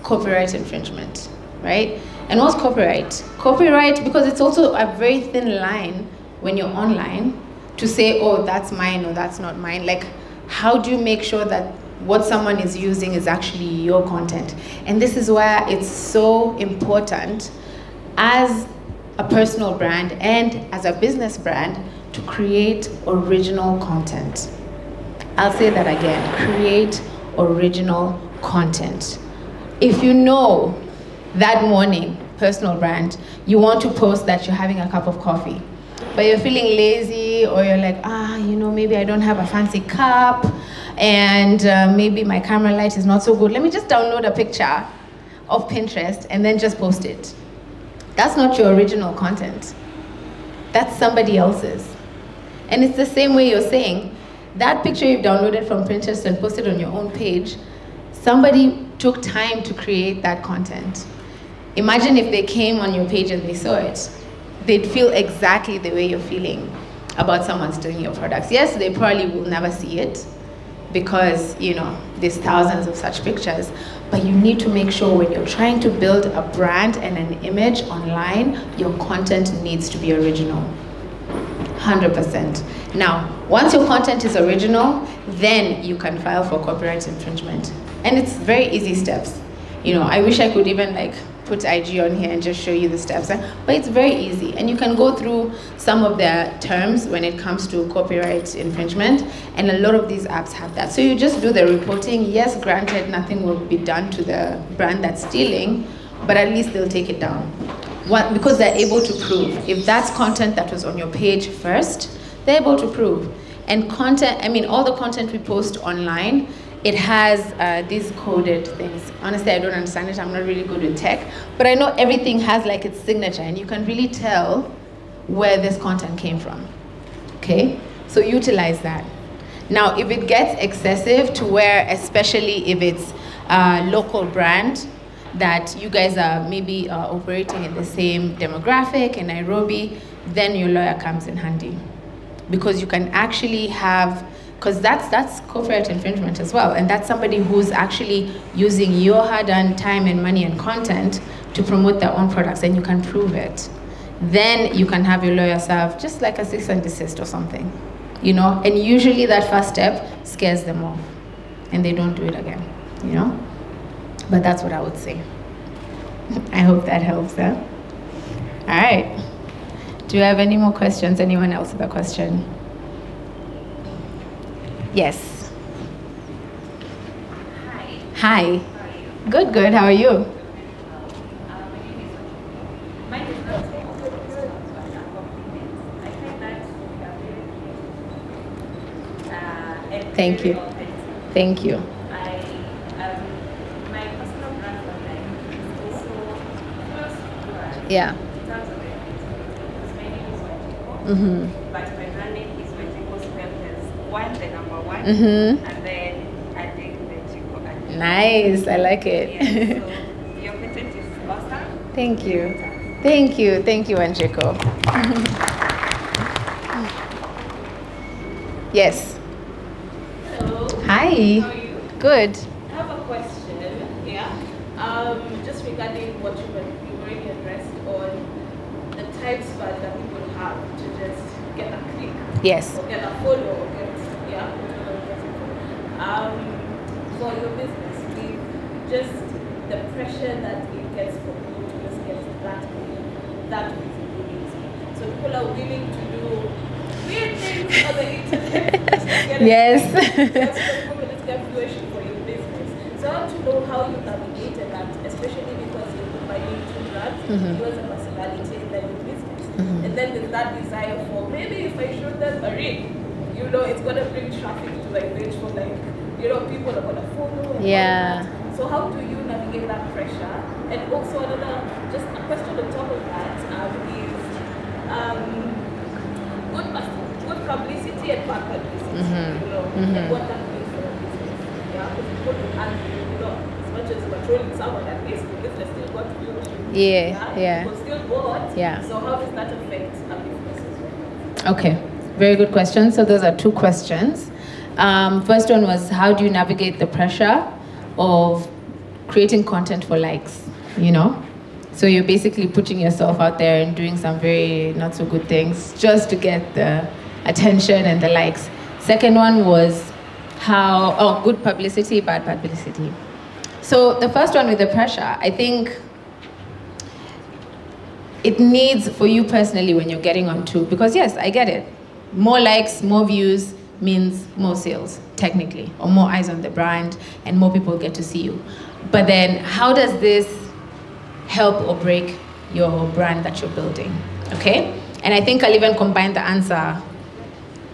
copyright infringement, right? And what's copyright? Copyright, because it's also a very thin line when you're online to say, oh, that's mine or that's not mine. Like, how do you make sure that what someone is using is actually your content? And this is where it's so important as a personal brand and as a business brand to create original content. I'll say that again create original content. If you know that morning, personal brand, you want to post that you're having a cup of coffee, but you're feeling lazy or you're like, ah, you know, maybe I don't have a fancy cup and uh, maybe my camera light is not so good. Let me just download a picture of Pinterest and then just post it. That's not your original content. That's somebody else's. And it's the same way you're saying, that picture you've downloaded from Pinterest and posted on your own page, somebody took time to create that content. Imagine if they came on your page and they saw it. They'd feel exactly the way you're feeling about someone stealing your products. Yes, they probably will never see it because, you know, there's thousands of such pictures. But you need to make sure when you're trying to build a brand and an image online, your content needs to be original. 100%. Now, once your content is original, then you can file for copyright infringement. And it's very easy steps. You know, I wish I could even like put IG on here and just show you the steps, but it's very easy. And you can go through some of the terms when it comes to copyright infringement, and a lot of these apps have that. So you just do the reporting. Yes, granted, nothing will be done to the brand that's stealing, but at least they'll take it down. What, because they're able to prove. If that's content that was on your page first, they're able to prove. And content, I mean, all the content we post online, it has uh, these coded things. Honestly, I don't understand it. I'm not really good with tech, but I know everything has like its signature, and you can really tell where this content came from. Okay, so utilize that. Now, if it gets excessive to where, especially if it's a local brand that you guys are maybe uh, operating in the same demographic in Nairobi, then your lawyer comes in handy because you can actually have because that's that's copyright infringement as well and that's somebody who's actually using your hard-earned time and money and content to promote their own products and you can prove it. Then you can have your lawyer serve just like a cease and desist or something you know? And usually that first step scares them off and they don't do it again you know? But that's what i would say. (laughs) I hope that helps huh? all right. Do you have any more questions? Anyone else have a question Yes. Hi. Hi. How are you? Good, good. How are you? My name is Ochi. Mine is not a compliment. I find that we are very cute. And Thank you. Thank you. Yeah. um, my personal brand online is also close to brand Yeah. in one, the number one, Mm-hmm. and then I think Wajiko. and- Nice. I like it. Yeah, so (laughs) your content is awesome. Thank you. Thank you. Thank you, Anjiko. (laughs) yes. Hello, Hi. how are you? Good. I have a question, yeah. Um, just regarding what you were you already addressed on the types that that people have to just get a click Yes. or get a follow or get yeah. whatever it is. Um, for your business, with just the pressure that it gets for people to just get that that visibility. So people are willing to do weird things on the internet. (laughs) just to get a Yes. That's the women's calculation for your business. So I want to know how you navigated that, especially because you're combining two brands, Mhm. you as a personality and then your business. Mhm. And then there's that desire for maybe if I show them a ring, you know, it's gonna bring traffic to page for like, you know, people are gonna follow. Yeah. So how do you navigate that pressure? And also another, just a question on top of that um, is, um, good, good publicity and bad publicity, Mhm. you know, Mhm. and what that means for a business. Yeah, because people will argue, you know, as much as you're trolling someone, at least the business still got views. Yeah, yeah. People still bought. Yeah. So how does that affect a business as well? Okay, very good question. So those are two questions. Um, first one was how do you navigate the pressure of creating content for likes? You know, so you're basically putting yourself out there and doing some very not so good things just to get the attention and the likes. Second one was how oh good publicity, bad publicity. So the first one with the pressure, I think it needs for you personally when you're getting on two because yes i get it more likes more views means more sales technically or more eyes on the brand and more people get to see you but then how does this help or break your brand that you're building okay and i think i'll even combine the answer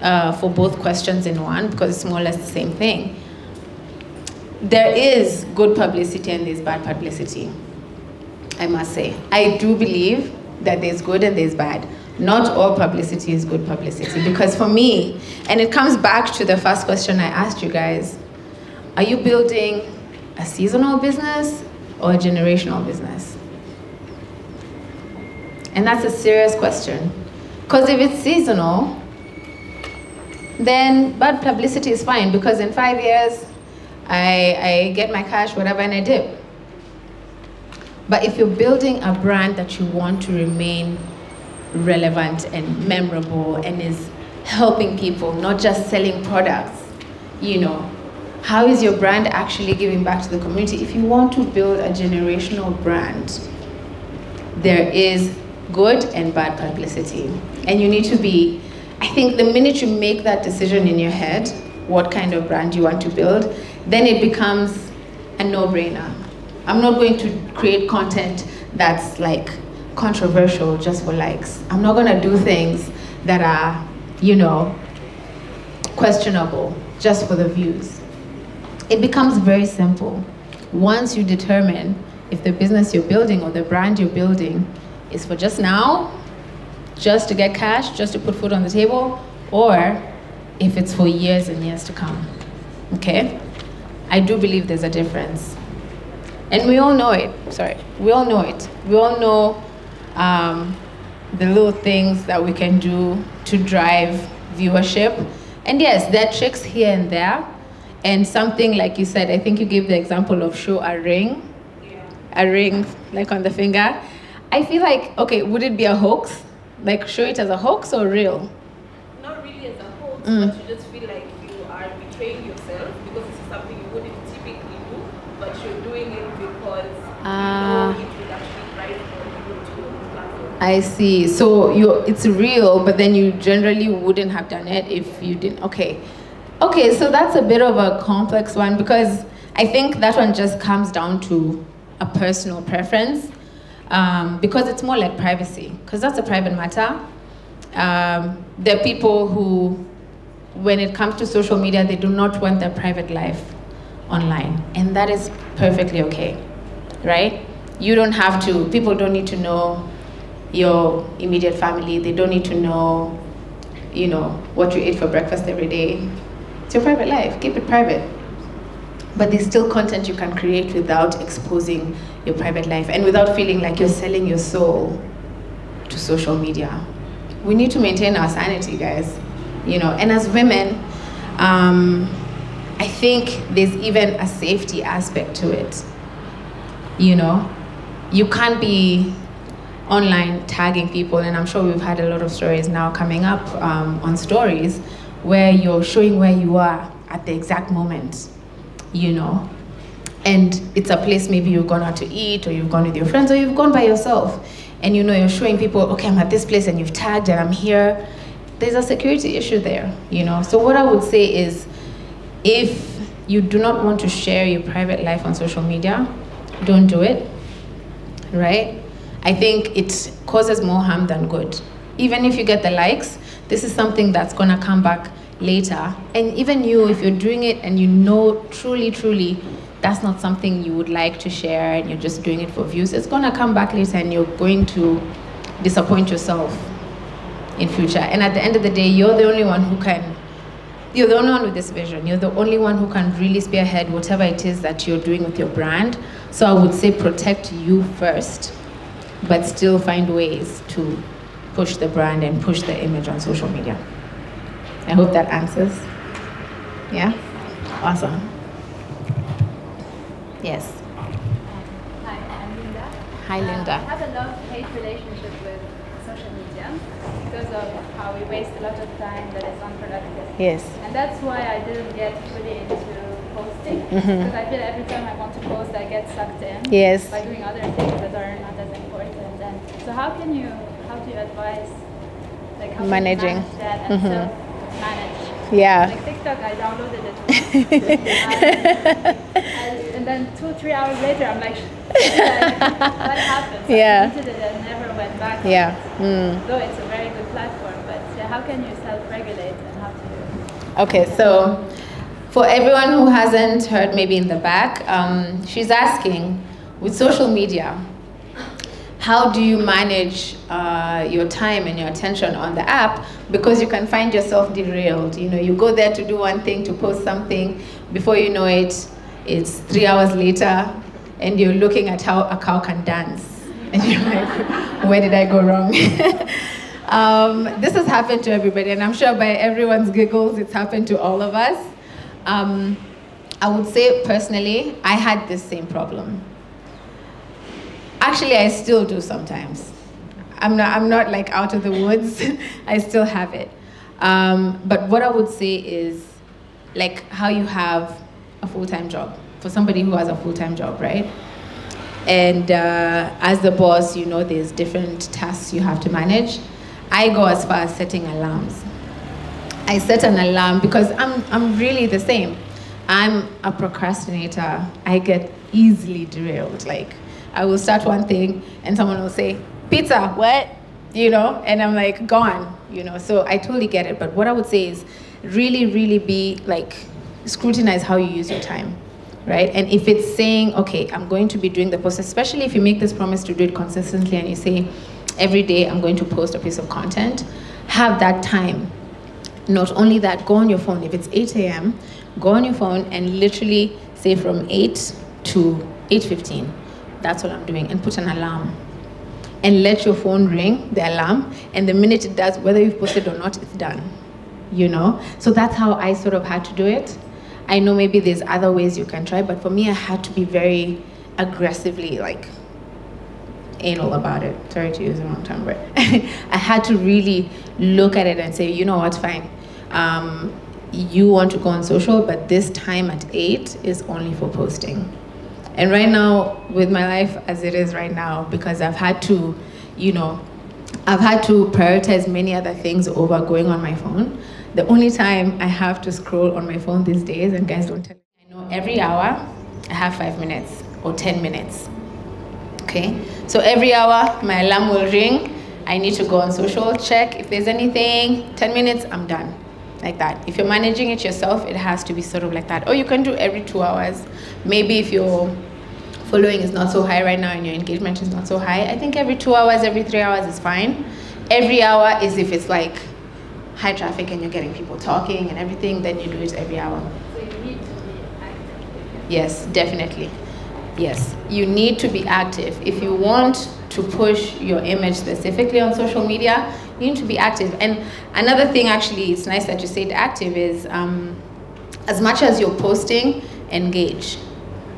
uh, for both questions in one because it's more or less the same thing there is good publicity and there's bad publicity I must say. I do believe that there's good and there's bad. Not all publicity is good publicity because for me, and it comes back to the first question I asked you guys are you building a seasonal business or a generational business? And that's a serious question. Because if it's seasonal, then bad publicity is fine because in five years, I, I get my cash, whatever, and I dip. But if you're building a brand that you want to remain relevant and memorable and is helping people, not just selling products, you know, how is your brand actually giving back to the community? If you want to build a generational brand, there is good and bad publicity. And you need to be, I think the minute you make that decision in your head, what kind of brand you want to build, then it becomes a no-brainer. I'm not going to create content that's like controversial just for likes. I'm not gonna do things that are, you know, questionable just for the views. It becomes very simple. Once you determine if the business you're building or the brand you're building is for just now, just to get cash, just to put food on the table, or if it's for years and years to come. Okay? I do believe there's a difference. And we all know it. Sorry. We all know it. We all know um, the little things that we can do to drive viewership. And yes, there are tricks here and there. And something like you said, I think you gave the example of show a ring, a ring like on the finger. I feel like, okay, would it be a hoax? Like show it as a hoax or real? Not really as a hoax, Mm. but you just feel like you are betraying yourself because this is something you wouldn't typically do, but you're doing it because Ah. you know it would actually drive more people to your platform. I see. So you it's real, but then you generally wouldn't have done it if you didn't. Okay, okay. So that's a bit of a complex one because I think that one just comes down to a personal preference um, because it's more like privacy because that's a private matter. Um, there are people who, when it comes to social media, they do not want their private life online, and that is perfectly okay, right? You don't have to. People don't need to know your immediate family. They don't need to know, you know, what you eat for breakfast every day. It's your private life. Keep it private. But there's still content you can create without exposing your private life and without feeling like you're selling your soul to social media. We need to maintain our sanity, guys. You know, and as women, um, I think there's even a safety aspect to it. You know, you can't be online tagging people, and I'm sure we've had a lot of stories now coming up um, on stories where you're showing where you are at the exact moment, you know. And it's a place maybe you've gone out to eat, or you've gone with your friends, or you've gone by yourself, and you know you're showing people, okay, I'm at this place, and you've tagged, and I'm here. There's a security issue there, you know. So what I would say is, if you do not want to share your private life on social media, don't do it, right? I think it causes more harm than good. Even if you get the likes, this is something that's gonna come back later. And even you, if you're doing it and you know truly, truly, that's not something you would like to share and you're just doing it for views, it's gonna come back later and you're going to disappoint yourself in future. And at the end of the day, you're the only one who can you're the only one with this vision. You're the only one who can really spearhead whatever it is that you're doing with your brand. So I would say protect you first, but still find ways to push the brand and push the image on social media. I hope that answers. Yeah? Awesome. Yes. Hi, I'm Linda. Hi, Uh, Linda. I have a love-hate relationship with social media because of how we waste a lot of time that is unproductive. Yes. And that's why I didn't get really into posting Mhm. because I feel every time I want to post, I get sucked in Yes. by doing other things that are not as important. So, how can you, how do you advise, like how Managing. manage that and Mhm. still manage? Yeah. Like TikTok, I downloaded it (laughs) and, and then two, three hours later, I'm like, like what happened? So Yeah. I deleted it and never went back. Yeah. Mm. Though it's a very good platform, but yeah, how can you self-regulate and how to? Okay, so for everyone who hasn't heard, maybe in the back, um, she's asking with social media, how do you manage uh, your time and your attention on the app? Because you can find yourself derailed. You know, you go there to do one thing, to post something, before you know it, it's three hours later, and you're looking at how a cow can dance. (laughs) And you're like, where did I go wrong? (laughs) um, this has happened to everybody, and I'm sure by everyone's giggles, it's happened to all of us. Um, I would say personally, I had this same problem. Actually, I still do sometimes. I'm not, I'm not like out of the woods. (laughs) I still have it. Um, but what I would say is like how you have a full-time job for somebody who has a full-time job, right? And uh, as the boss, you know there's different tasks you have to manage. I go as far as setting alarms. I set an alarm because I'm, I'm really the same. I'm a procrastinator. I get easily derailed. Like, I will start one thing and someone will say, pizza, what? You know, and I'm like, gone, you know. So I totally get it. But what I would say is really, really be like, scrutinize how you use your time, right? And if it's saying, okay, I'm going to be doing the post, especially if you make this promise to do it consistently and you say, every day I'm going to post a piece of content, have that time. Not only that, go on your phone. If it's 8 a.m., go on your phone and literally say from 8 to 8.15, that's what I'm doing, and put an alarm. And let your phone ring, the alarm, and the minute it does, whether you've posted or not, it's done. You know? So that's how I sort of had to do it. I know maybe there's other ways you can try, but for me, I had to be very aggressively like anal about it. Sorry to use the wrong term, but (laughs) I had to really look at it and say, you know what, fine. Um, you want to go on social, but this time at eight is only for posting. And right now, with my life as it is right now, because I've had to, you know, I've had to prioritize many other things over going on my phone. The only time I have to scroll on my phone these days, and guys don't tell me, I know every hour I have five minutes or 10 minutes okay? So every hour, my alarm will ring. I need to go on social, check if there's anything, 10 minutes, I'm done. Like that. If you're managing it yourself, it has to be sort of like that. Or you can do every two hours. Maybe if your following is not so high right now and your engagement is not so high, I think every two hours, every three hours is fine. Every hour is if it's like high traffic and you're getting people talking and everything, then you do it every hour. So you need to be active. Yes, definitely. Yes, you need to be active. If you want to push your image specifically on social media, you need to be active. And another thing, actually, it's nice that you said active, is um, as much as you're posting, engage.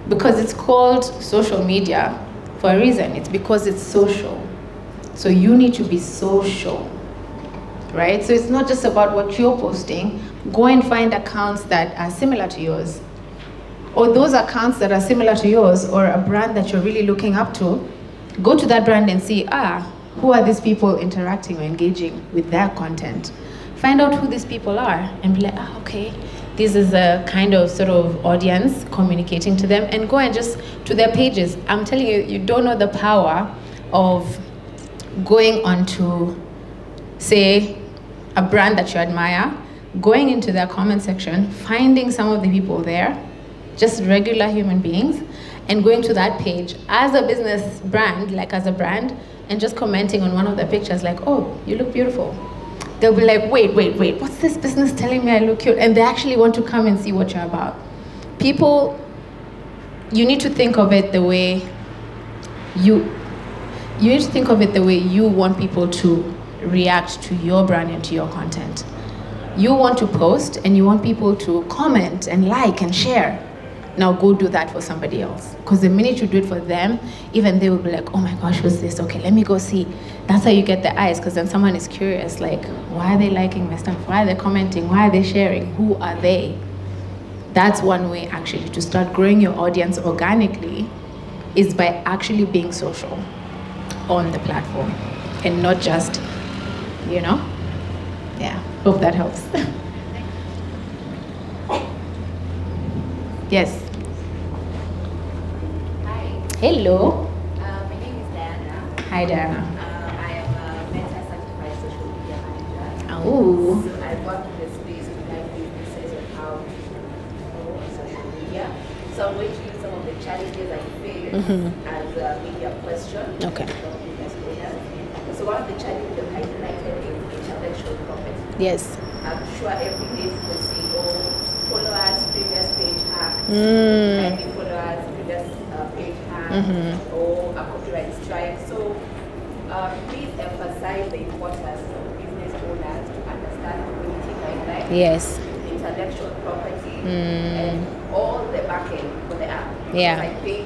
Because it's called social media for a reason. It's because it's social. So you need to be social, right? So it's not just about what you're posting. Go and find accounts that are similar to yours or those accounts that are similar to yours or a brand that you're really looking up to, go to that brand and see, ah, who are these people interacting or engaging with their content? Find out who these people are and be like, ah, okay, this is a kind of sort of audience communicating to them and go and just to their pages. I'm telling you, you don't know the power of going onto, say, a brand that you admire, going into their comment section, finding some of the people there, just regular human beings, and going to that page as a business brand, like as a brand, and just commenting on one of the pictures, like, oh, you look beautiful. They'll be like, wait, wait, wait, what's this business telling me I look cute? And they actually want to come and see what you're about. People, you need to think of it the way you, you need to think of it the way you want people to react to your brand and to your content. You want to post and you want people to comment and like and share. Now go do that for somebody else. Because the minute you do it for them, even they will be like, oh my gosh, who's this? Okay, let me go see. That's how you get the eyes, because then someone is curious, like, why are they liking my stuff? Why are they commenting? Why are they sharing? Who are they? That's one way actually to start growing your audience organically is by actually being social on the platform and not just, you know? Yeah, hope that helps. (laughs) yes. Hello. Uh, my name is Diana. Hi, Diana. Uh, I am a Meta certified social media manager. Oh. So I work in the space to guide businesses on how to grow on social media. So I'm going to use some of the challenges I face Mhm. as a media question. Okay. from business owners. So one of the challenges I've highlighted is intellectual property. Yes. I'm sure every day you see, oh, followers, previous page hack, Mm. Previous uh, page hack, Mhm. or a copyright strike. So uh, please emphasize the importance of Yes. intellectual property, Mm. and all the backend for the app. Yeah. I think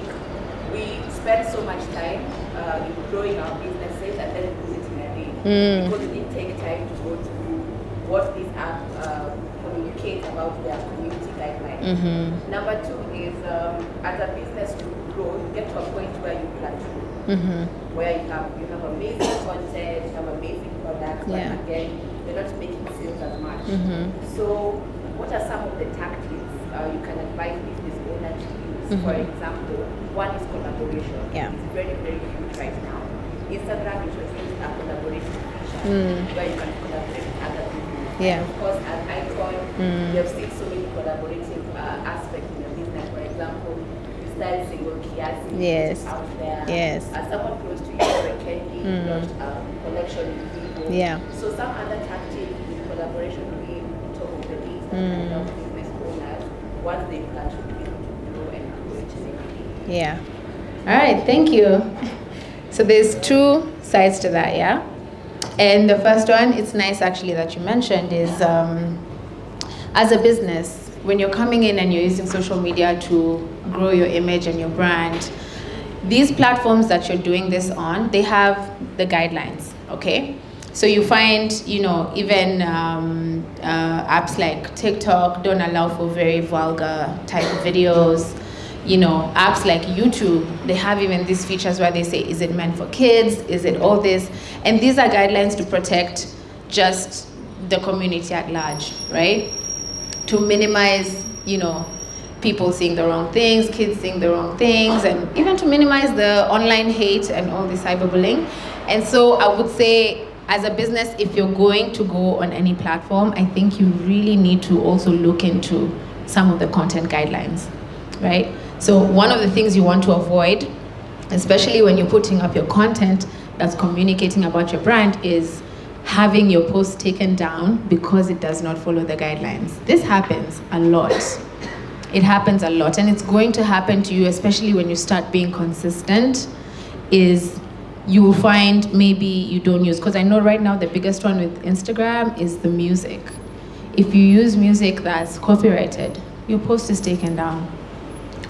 we spend so much time uh, in growing our businesses and then put it in a day. Mm. Because didn't take time to go through what this app uh, communicates about their community guidelines. Mm-hmm. Number two um, as a business to grow, you get to a point where you plateau, Mm-hmm. where you have you have amazing content, you have amazing products, Yeah. but again, you're not making sales as much. Mm-hmm. So, what are some of the tactics uh, you can advise business owners to use? For Mhm. example, one is collaboration. Yeah. It's very, very huge right now. Instagram introduced a collaboration feature Mm. where you can collaborate with other people. Yeah. And of course, as IKOJN, Mm. you have seen so many collaborative uh, aspects in your business. For example, started single Kiasi Yes. out there. Yes. As someone close to you, Ray Kendi, Mm. launched a collection with Vivo. Yeah. So some other tactic in collaboration with top of the list that Mm. can help business owners once they plan to be able to grow and grow each and every day. Yeah. All right, thank you. (laughs) So there's two sides to that, yeah? And the first one, it's nice actually that you mentioned, is um, as a business, when you're coming in and you're using social media to grow your image and your brand, these platforms that you're doing this on, they have the guidelines, okay? So you find, you know, even um, uh, apps like TikTok don't allow for very vulgar type of videos. You know, apps like YouTube, they have even these features where they say, is it meant for kids? Is it all this? And these are guidelines to protect just the community at large, right? To minimize, you know, people seeing the wrong things, kids seeing the wrong things, and even to minimize the online hate and all the cyberbullying. And so I would say, as a business, if you're going to go on any platform, I think you really need to also look into some of the content guidelines, right? So one of the things you want to avoid, especially when you're putting up your content that's communicating about your brand, is having your post taken down because it does not follow the guidelines. This happens a lot. It happens a lot, and it's going to happen to you, especially when you start being consistent. Is you will find maybe you don't use because I know right now the biggest one with Instagram is the music. If you use music that's copyrighted, your post is taken down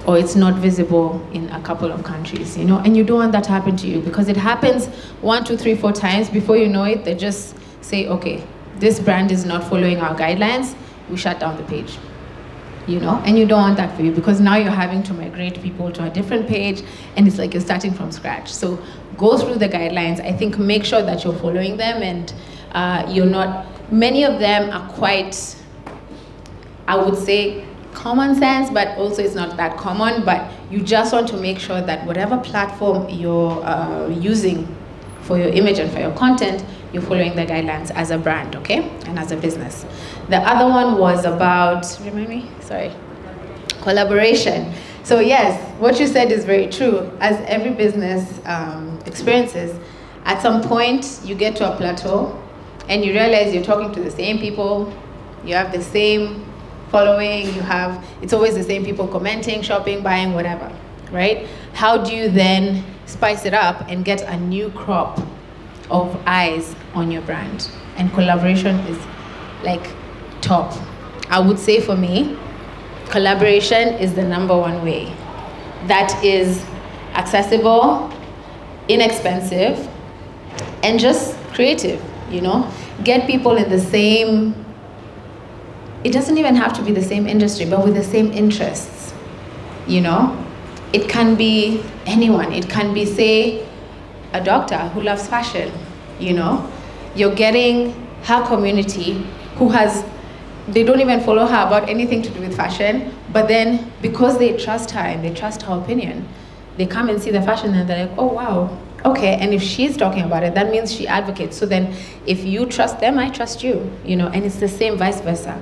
or it's not visible in a couple of countries, you know, and you don't want that to happen to you because it happens one, two, three, four times before you know it, they just say, okay, this brand is not following our guidelines, we shut down the page. You know, and you don't want that for you because now you're having to migrate people to a different page and it's like you're starting from scratch. So go through the guidelines. I think make sure that you're following them and uh, you're not, many of them are quite I would say common sense, but also it's not that common. But you just want to make sure that whatever platform you're uh, using for your image and for your content, you're following the guidelines as a brand, okay, and as a business. The other one was about remind me, sorry, collaboration. So yes, what you said is very true. As every business um, experiences, at some point you get to a plateau, and you realize you're talking to the same people, you have the same following, you have, it's always the same people commenting, shopping, buying, whatever, right? How do you then spice it up and get a new crop of eyes on your brand? And collaboration is like top. I would say for me, collaboration is the number one way. That is accessible, inexpensive, and just creative, you know? Get people in the same it doesn't even have to be the same industry, but with the same interests. You know, it can be anyone. It can be, say, a doctor who loves fashion. You know, you're getting her community who has, they don't even follow her about anything to do with fashion, but then because they trust her and they trust her opinion, they come and see the fashion and they're like, oh wow, okay. And if she's talking about it, that means she advocates. So then, if you trust them, I trust you. You know, and it's the same vice versa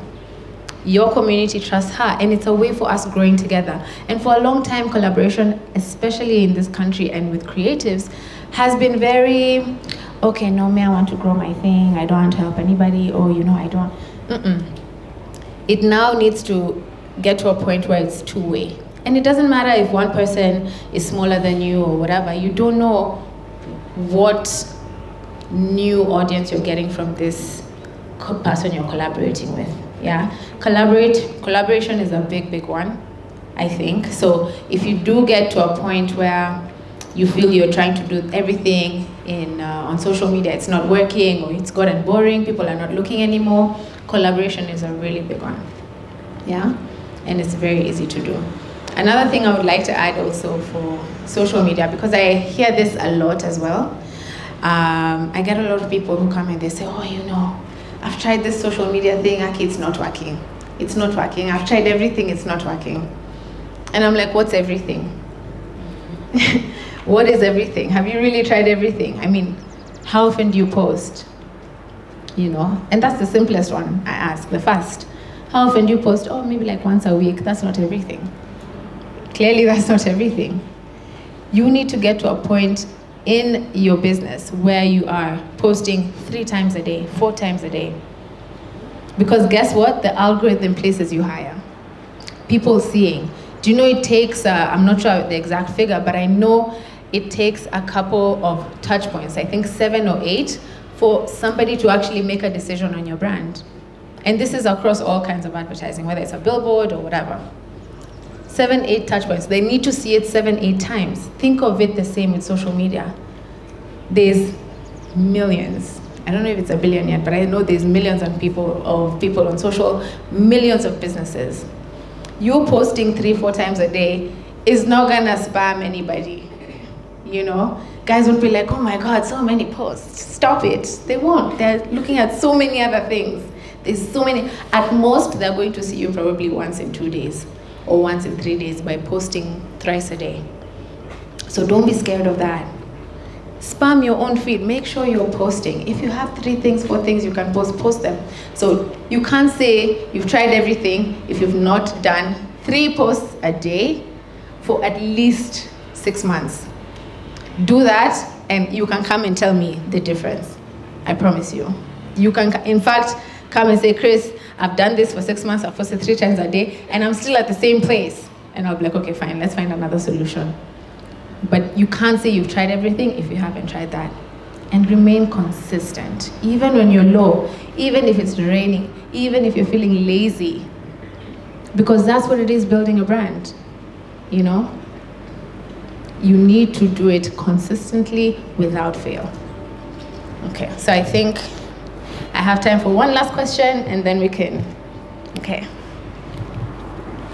your community trusts her and it's a way for us growing together. And for a long time collaboration especially in this country and with creatives has been very okay no me i want to grow my thing. I don't want to help anybody. Or you know i don't. Mm-mm. it now needs to get to a point where it's two way and it doesn't matter if one person is smaller than you or whatever. You don't know what new audience you're getting from this person you're collaborating with Yeah, collaborate. Collaboration is a big, big one. I think so. If you do get to a point where you feel you're trying to do everything in uh, on social media, it's not working or it's gotten boring, people are not looking anymore. Collaboration is a really big one. Yeah, and it's very easy to do. Another thing I would like to add also for social media, because I hear this a lot as well. Um, I get a lot of people who come and they say, oh, you know, I've tried this social media thing, Aki, it's not working. It's not working. I've tried everything, it's not working. And I'm like, what's everything? (laughs) what is everything? Have you really tried everything? I mean, how often do you post? You know, and that's the simplest one I ask, the first. How often do you post? Oh, maybe like once a week. That's not everything. Clearly, that's not everything. You need to get to a point in your business where you are posting three times a day, four times a day. Because guess what? The algorithm places you higher. People seeing. Do you know it takes, uh, I'm not sure the exact figure, but I know it takes a couple of touch points, I think seven or eight, for somebody to actually make a decision on your brand. And this is across all kinds of advertising, whether it's a billboard or whatever. Seven, eight touch points. They need to see it seven, eight times. Think of it the same with social media. There's millions. I don't know if it's a billion yet, but I know there's millions of people of people on social, millions of businesses. You posting three, four times a day is not gonna spam anybody. You know? Guys would be like, oh my god, so many posts. Stop it. They won't. They're looking at so many other things. There's so many. At most, they're going to see you probably once in two days or once in three days by posting thrice a day. So don't be scared of that. Spam your own feed. Make sure you're posting. If you have three things, four things you can post, post them. So you can't say you've tried everything if you've not done three posts a day for at least six months. Do that and you can come and tell me the difference. I promise you. You can, in fact, come and say, Cris, I've done this for six months, I've posted three times a day, and I'm still at the same place. And I'll be like, okay, fine, let's find another solution. But you can't say you've tried everything if you haven't tried that. And remain consistent, even when you're low, even if it's raining, even if you're feeling lazy. Because that's what it is building a brand, you know? You need to do it consistently without fail. Okay, so I think I have time for one last question and then we can. Okay.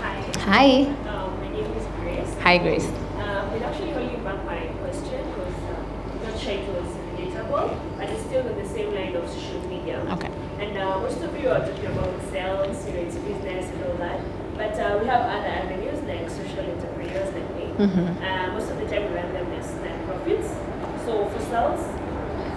Hi. Hi. Um, my name is Grace. Hi, Grace. Um, it actually only back my question because uh, I'm not sure it was relatable, but it's still in the same line of social media. Okay. And uh, most of you are talking about sales, you know, it's business and all that. But uh, we have other avenues like social entrepreneurs like me. Mhm. Uh, most of the time we run them as profits. So for sales,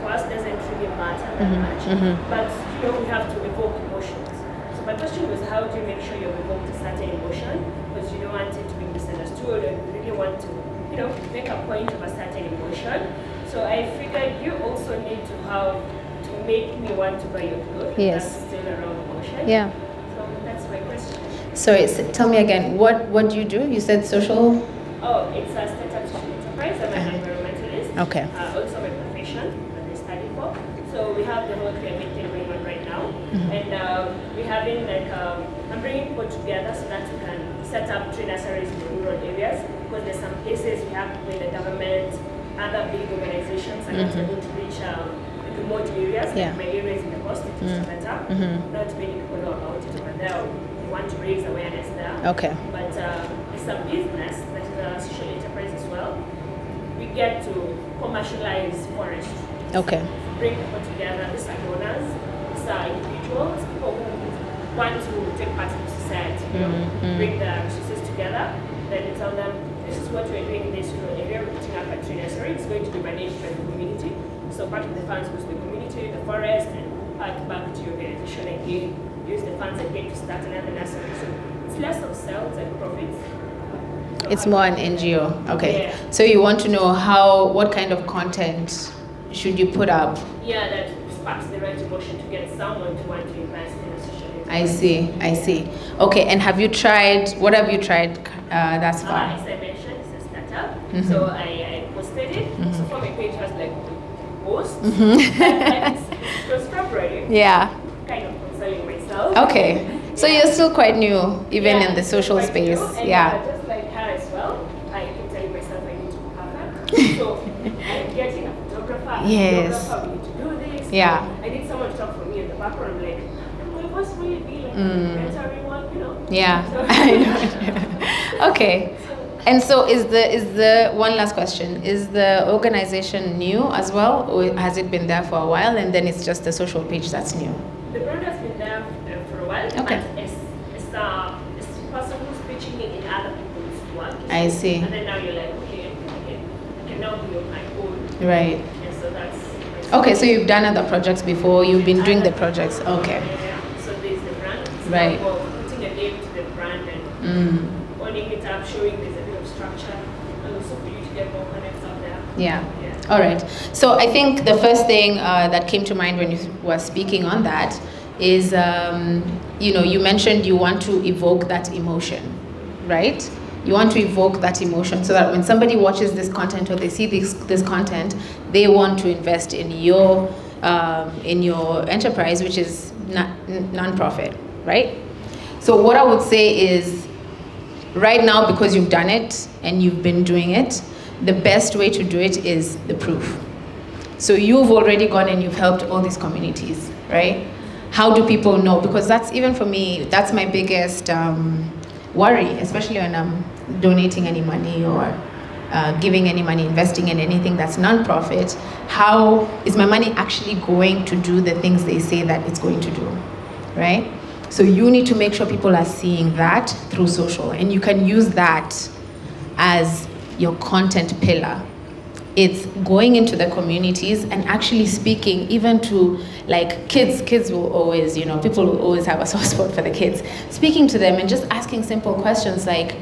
us doesn't really matter that Mhm, much. mhm. But you know, we have to evoke emotions. So my question was how do you make sure you evoke a certain emotion? Because you don't want it to be misunderstood and you really want to, you know, make a point of a certain emotion. So I figured you also need to have to make me want to buy your good. Yes. That's still around emotion. Yeah. So that's my question. Sorry, s- tell me again. What what do you do? You said social. Oh, it's a startup social enterprise. I'm an environmentalist. Okay. Uh, also my profession that I study for. So we have the whole climate thing going on Mhm. and um, we're having like um, I'm bringing people together so that we can set up tree nurseries in the rural areas because there's some places we have where the government, other big organizations are not Mhm. able to reach um, the remote areas. Yeah. Like my area is in the coast, it is Mm. better. Mhm. Not many people know about it over there. We want to raise awareness there. Okay. But uh, it's a business that is a social enterprise as well. We get to commercialize forestry. Okay. Bring people together. These are donors. Are individuals. People who want to take part in society. You know, Mhm, mhm. bring the resources together. Then tell them this is what we're doing in this rural area. We're putting up a tree nursery. It's going to be managed by the community. So part of the funds goes to the community, the forest, and part back to your organization again. Use the funds again to start another nursery. So it's less of sales and profits. So It's more an NGO. Okay. Yeah. So you want to know how what kind of content should you put up? Yeah, that right emotion to get someone to want to invest in a social I see. I see. Okay. And have you tried? What have you tried uh, thus Uh, as I mentioned, it's a startup. Mhm. So I, I posted it. Mhm. So for my page has like posts. Mhm. and (laughs) it's, it was February. Yeah. Kind of consoling myself. Okay. So you're still quite new, even Yeah, in the social space. new, and, Yeah. uh, just like her as well, I keep telling myself I need to be perfect. so (laughs) I'm getting a photographer. a Yes. Photographer, we need to. Yeah. I need someone to talk for me in the background. Like, will be like Mm. mentoring one, you know. Yeah. (laughs) So- (laughs) I know. (laughs) okay. And so is the is the one last question is the organization new as well or has it been there for a while and then it's just the social page that's new? The brand has been there uh, for a while, Okay. it's, it's, uh, it's the person who's pitching it in other people's work. I see. And then now you're like, okay, I can, I can now be on my own. Right. And so that's. Okay, so you've done other projects before, you've been doing the projects. Okay. Yeah, so there's the brand. It's Right. putting a name to the brand and Mm. owning it up, showing there's a bit of structure, and also for you to get more connects out there. Yeah. Yeah. All right. So I think the first thing uh, that came to mind when you were speaking on that is, um, you know, you mentioned you want to evoke that emotion, right? You want to evoke that emotion so that when somebody watches this content or they see this this content, they want to invest in your um, in your enterprise, which is non-profit, right? So what I would say is right now because you've done it and you've been doing it the best way to do it is the proof. So you've already gone and you've helped all these communities right? How do people know? Because that's even for me that's my biggest um, worry especially when i'm donating any money or uh, giving any money investing in anything that's non-profit how is my money actually going to do the things they say that it's going to do right? So you need to make sure people are seeing that through social, and you can use that as your content pillar. It's going into the communities and actually speaking even to like kids. Kids will always, you know, people will always have a soft spot for the kids. Speaking to them and just asking simple questions like,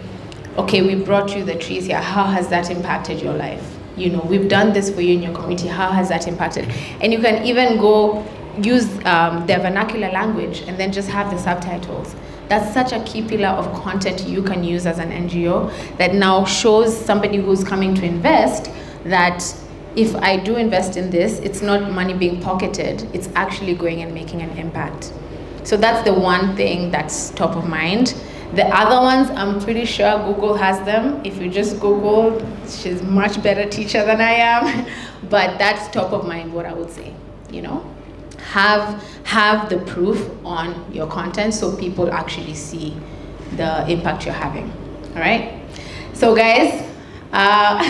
okay, we brought you the trees here. How has that impacted your life? You know, we've done this for you in your community. How has that impacted? And you can even go use um, their vernacular language and then just have the subtitles. That's such a key pillar of content you can use as an NGO that now shows somebody who's coming to invest that if I do invest in this, it's not money being pocketed, it's actually going and making an impact. So that's the one thing that's top of mind. The other ones, I'm pretty sure Google has them. If you just Google, she's much better teacher than I am. (laughs) But that's top of mind, what I would say, you know? Have, have the proof on your content so people actually see the impact you're having, all right? So guys, uh,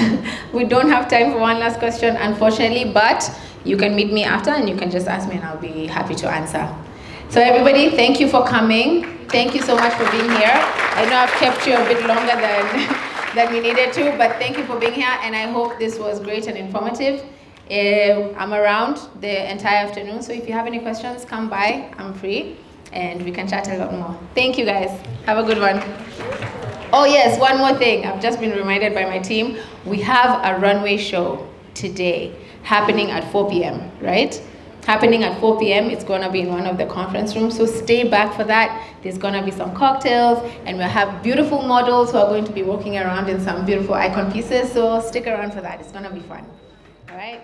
(laughs) we don't have time for one last question, unfortunately, but you can meet me after and you can just ask me and I'll be happy to answer. So everybody, thank you for coming. Thank you so much for being here. I know I've kept you a bit longer than, (laughs) than we needed to, but thank you for being here and I hope this was great and informative. Uh, I'm around the entire afternoon, so if you have any questions, come by. I'm free and we can chat a lot more. Thank you guys. Have a good one. Oh yes, one more thing. I've just been reminded by my team. We have a runway show today happening at 4 p.m., right? Happening at 4 p.m. It's gonna be in one of the conference rooms, so stay back for that. There's gonna be some cocktails, and we'll have beautiful models who are going to be walking around in some beautiful IKOJN pieces, so stick around for that. It's gonna be fun. All right?